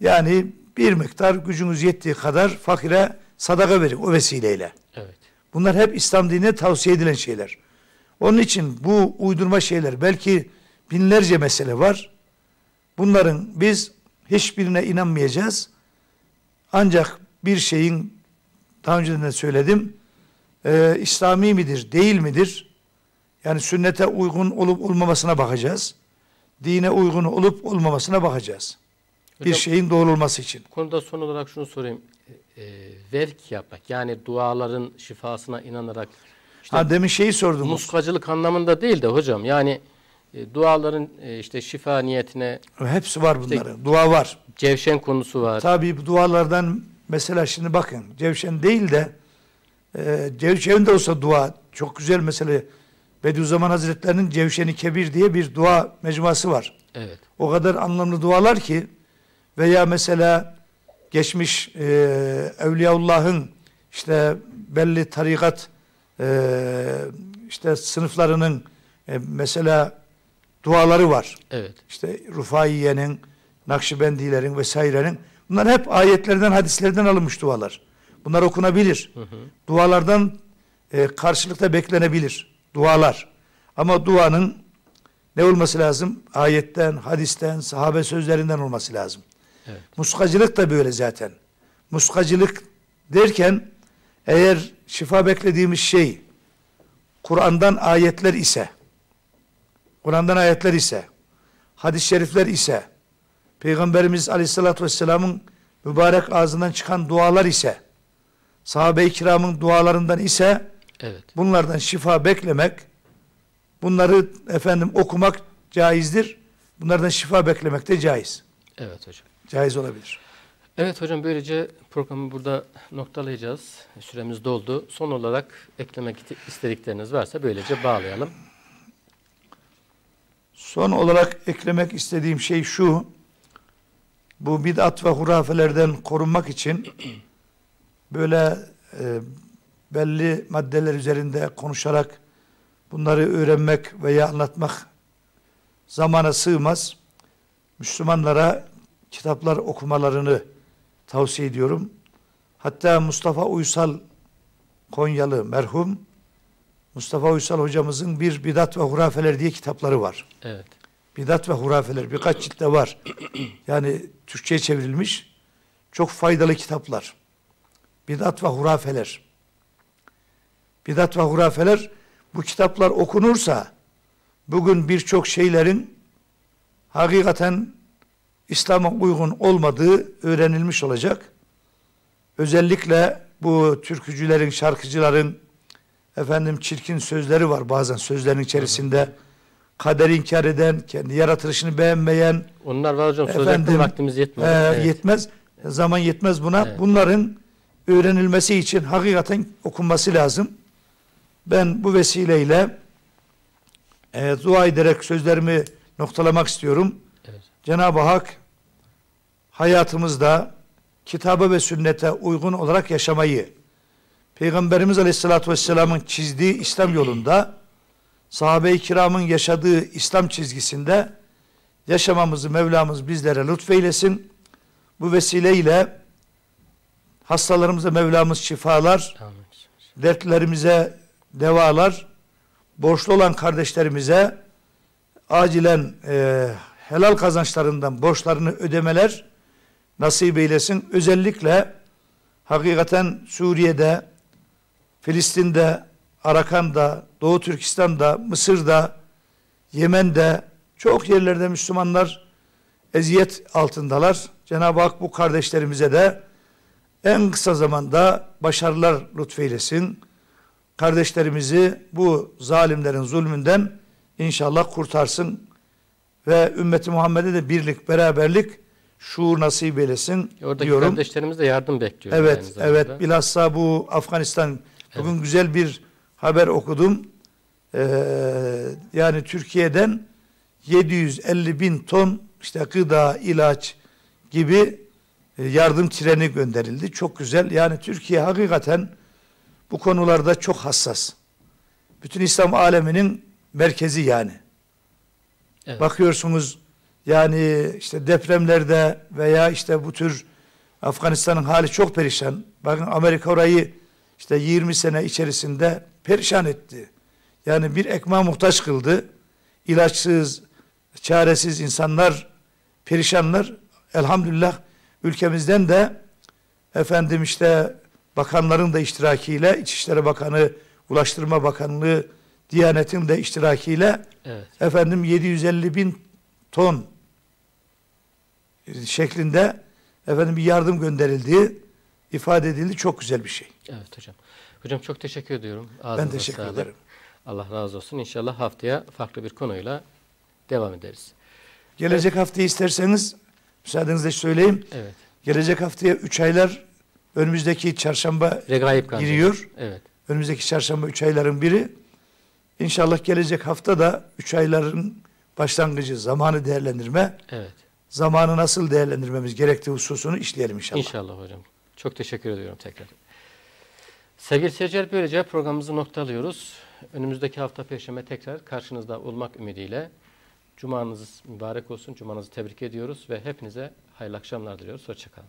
Yani bir miktar gücünüz yettiği kadar fakire sadaka verin o vesileyle. Evet. Bunlar hep İslam dinine tavsiye edilen şeyler. Onun için bu uydurma şeyler belki binlerce mesele var. Bunların biz hiçbirine inanmayacağız. Ancak bir şeyin daha önceden de söyledim. e, İslami midir, değil midir? Yani sünnete uygun olup olmamasına bakacağız. Dine uygun olup olmamasına bakacağız. bir Hocam- şeyin doğru olması için. Konuda son olarak şunu sorayım. E, verk yapmak yani duaların şifasına inanarak işte ha demin şeyi sordunuz. muskacılık anlamında değil de hocam yani e, duaların e, işte şifa niyetine Hepsi var bunların. Dua var. cevşen konusu var. Tabii bu dualardan mesela şimdi bakın Cevşen değil de e, Cevşen de olsa dua çok güzel mesela Bediüzzaman Hazretlerinin Cevşeni Kebir diye bir dua mecmuası var. Evet. O kadar anlamlı dualar ki veya mesela geçmiş e, Evliyaullah'ın işte belli tarikat e, işte sınıflarının e, mesela duaları var. Evet. İşte Rufaiye'nin, Nakşibendilerin vesairenin bunlar hep ayetlerden, hadislerden alınmış dualar. Bunlar okunabilir. Dualardan e, karşılıkta beklenebilir. Dualar. Ama duanın ne olması lazım? Ayetten, hadisten, sahabe sözlerinden olması lazım. Evet. Muskacılık da böyle zaten. Muskacılık derken eğer şifa beklediğimiz şey Kur'an'dan ayetler ise Kur'an'dan ayetler ise hadis-i şerifler ise Peygamberimiz Aleyhisselatü Vesselam'ın mübarek ağzından çıkan dualar ise, sahabe-i kiramın dualarından ise Evet. bunlardan şifa beklemek, bunları efendim okumak caizdir. Bunlardan şifa beklemek de caiz. Evet hocam. Caiz olabilir. Evet hocam böylece programı burada noktalayacağız. Süremiz doldu. Son olarak eklemek istedikleriniz varsa böylece bağlayalım. Son olarak eklemek istediğim şey şu. Bu bid'at ve hurafelerden korunmak için böyle e, belli maddeler üzerinde konuşarak bunları öğrenmek veya anlatmak zamana sığmaz. Müslümanlara kitaplar okumalarını tavsiye ediyorum. Hatta Mustafa Uysal Konyalı merhum Mustafa Uysal hocamızın bir bidat ve hurafeler diye kitapları var. Evet. Bidat ve hurafeler birkaç ciltte var. Yani Türkçe'ye çevrilmiş çok faydalı kitaplar. Bidat ve hurafeler. Bidat ve hurafeler bu kitaplar okunursa bugün birçok şeylerin hakikaten İslam'a uygun olmadığı öğrenilmiş olacak. Özellikle bu türkücülerin, şarkıcıların efendim çirkin sözleri var bazen sözlerin içerisinde. Kader inkar eden, kendi yaratılışını beğenmeyen, Onlar var hocam. Efendim, vaktimiz yetmedi. ee, Evet. yetmez. Zaman yetmez buna. Evet. Bunların öğrenilmesi için hakikaten okunması lazım. Ben bu vesileyle e, dua ederek sözlerimi noktalamak istiyorum. Evet. Cenab-ı Hak hayatımızda kitaba ve sünnete uygun olarak yaşamayı, Peygamberimiz Aleyhisselatü Vesselam'ın çizdiği İslam yolunda, sahabe-i kiramın yaşadığı İslam çizgisinde yaşamamızı Mevlamız bizlere lütfeylesin. Bu vesileyle hastalarımıza Mevlamız şifalar, Amin. dertlerimize devalar, borçlu olan kardeşlerimize acilen e, helal kazançlarından borçlarını ödemeler nasip eylesin. Özellikle hakikaten Suriye'de, Filistin'de, Arakan'da, Doğu Türkistan'da, Mısır'da, Yemen'de çok yerlerde Müslümanlar eziyet altındalar. Cenab-ı Hak bu kardeşlerimize de en kısa zamanda başarılar lütfeylesin. Kardeşlerimizi bu zalimlerin zulmünden inşallah kurtarsın. Ve ümmeti Muhammed'e de birlik, beraberlik, şuur nasip eylesin Oradaki diyorum. kardeşlerimiz de yardım bekliyor. Evet, evet. Bilhassa bu Afganistan bugün güzel bir haber okudum. Ee, yani Türkiye'den 750 bin ton işte gıda, ilaç gibi e, yardım treni gönderildi. Çok güzel. Yani Türkiye hakikaten bu konularda çok hassas. Bütün İslam aleminin merkezi yani. Evet. Bakıyorsunuz yani işte depremlerde veya işte bu tür Afganistan'ın hali çok perişan. Bakın Amerika orayı işte 20 sene içerisinde perişan etti. Yani bir ekmeğe muhtaç kıldı. İlaçsız, çaresiz insanlar perişanlar. Elhamdülillah ülkemizden de efendim işte bakanların da iştirakiyle İçişleri Bakanı, Ulaştırma Bakanlığı, Diyanet'in de iştirakiyle Evet. efendim 750 bin ton şeklinde efendim bir yardım gönderildiği ifade edildi. Çok güzel bir şey. Evet hocam. Hocam çok teşekkür ediyorum. Ben Ağzınıza teşekkür sağlık. ederim. Allah razı olsun. İnşallah haftaya farklı bir konuyla devam ederiz. Gelecek haftaya isterseniz müsaadenizle söyleyeyim. Evet. Gelecek haftaya 3 aylar önümüzdeki çarşamba Regaib Kandili. giriyor. Evet. Önümüzdeki çarşamba 3 ayların biri. İnşallah gelecek hafta da 3 ayların başlangıcı zamanı değerlendirme, Evet. zamanı nasıl değerlendirmemiz gerektiği hususunu işleyelim inşallah. İnşallah hocam. Çok teşekkür ediyorum tekrar. Sevgili seyirciler böylece programımızı noktalıyoruz. Önümüzdeki hafta Perşembe tekrar karşınızda olmak ümidiyle Cumanız mübarek olsun. Cumanızı tebrik ediyoruz ve hepinize hayırlı akşamlar diliyoruz. Hoşçakalın.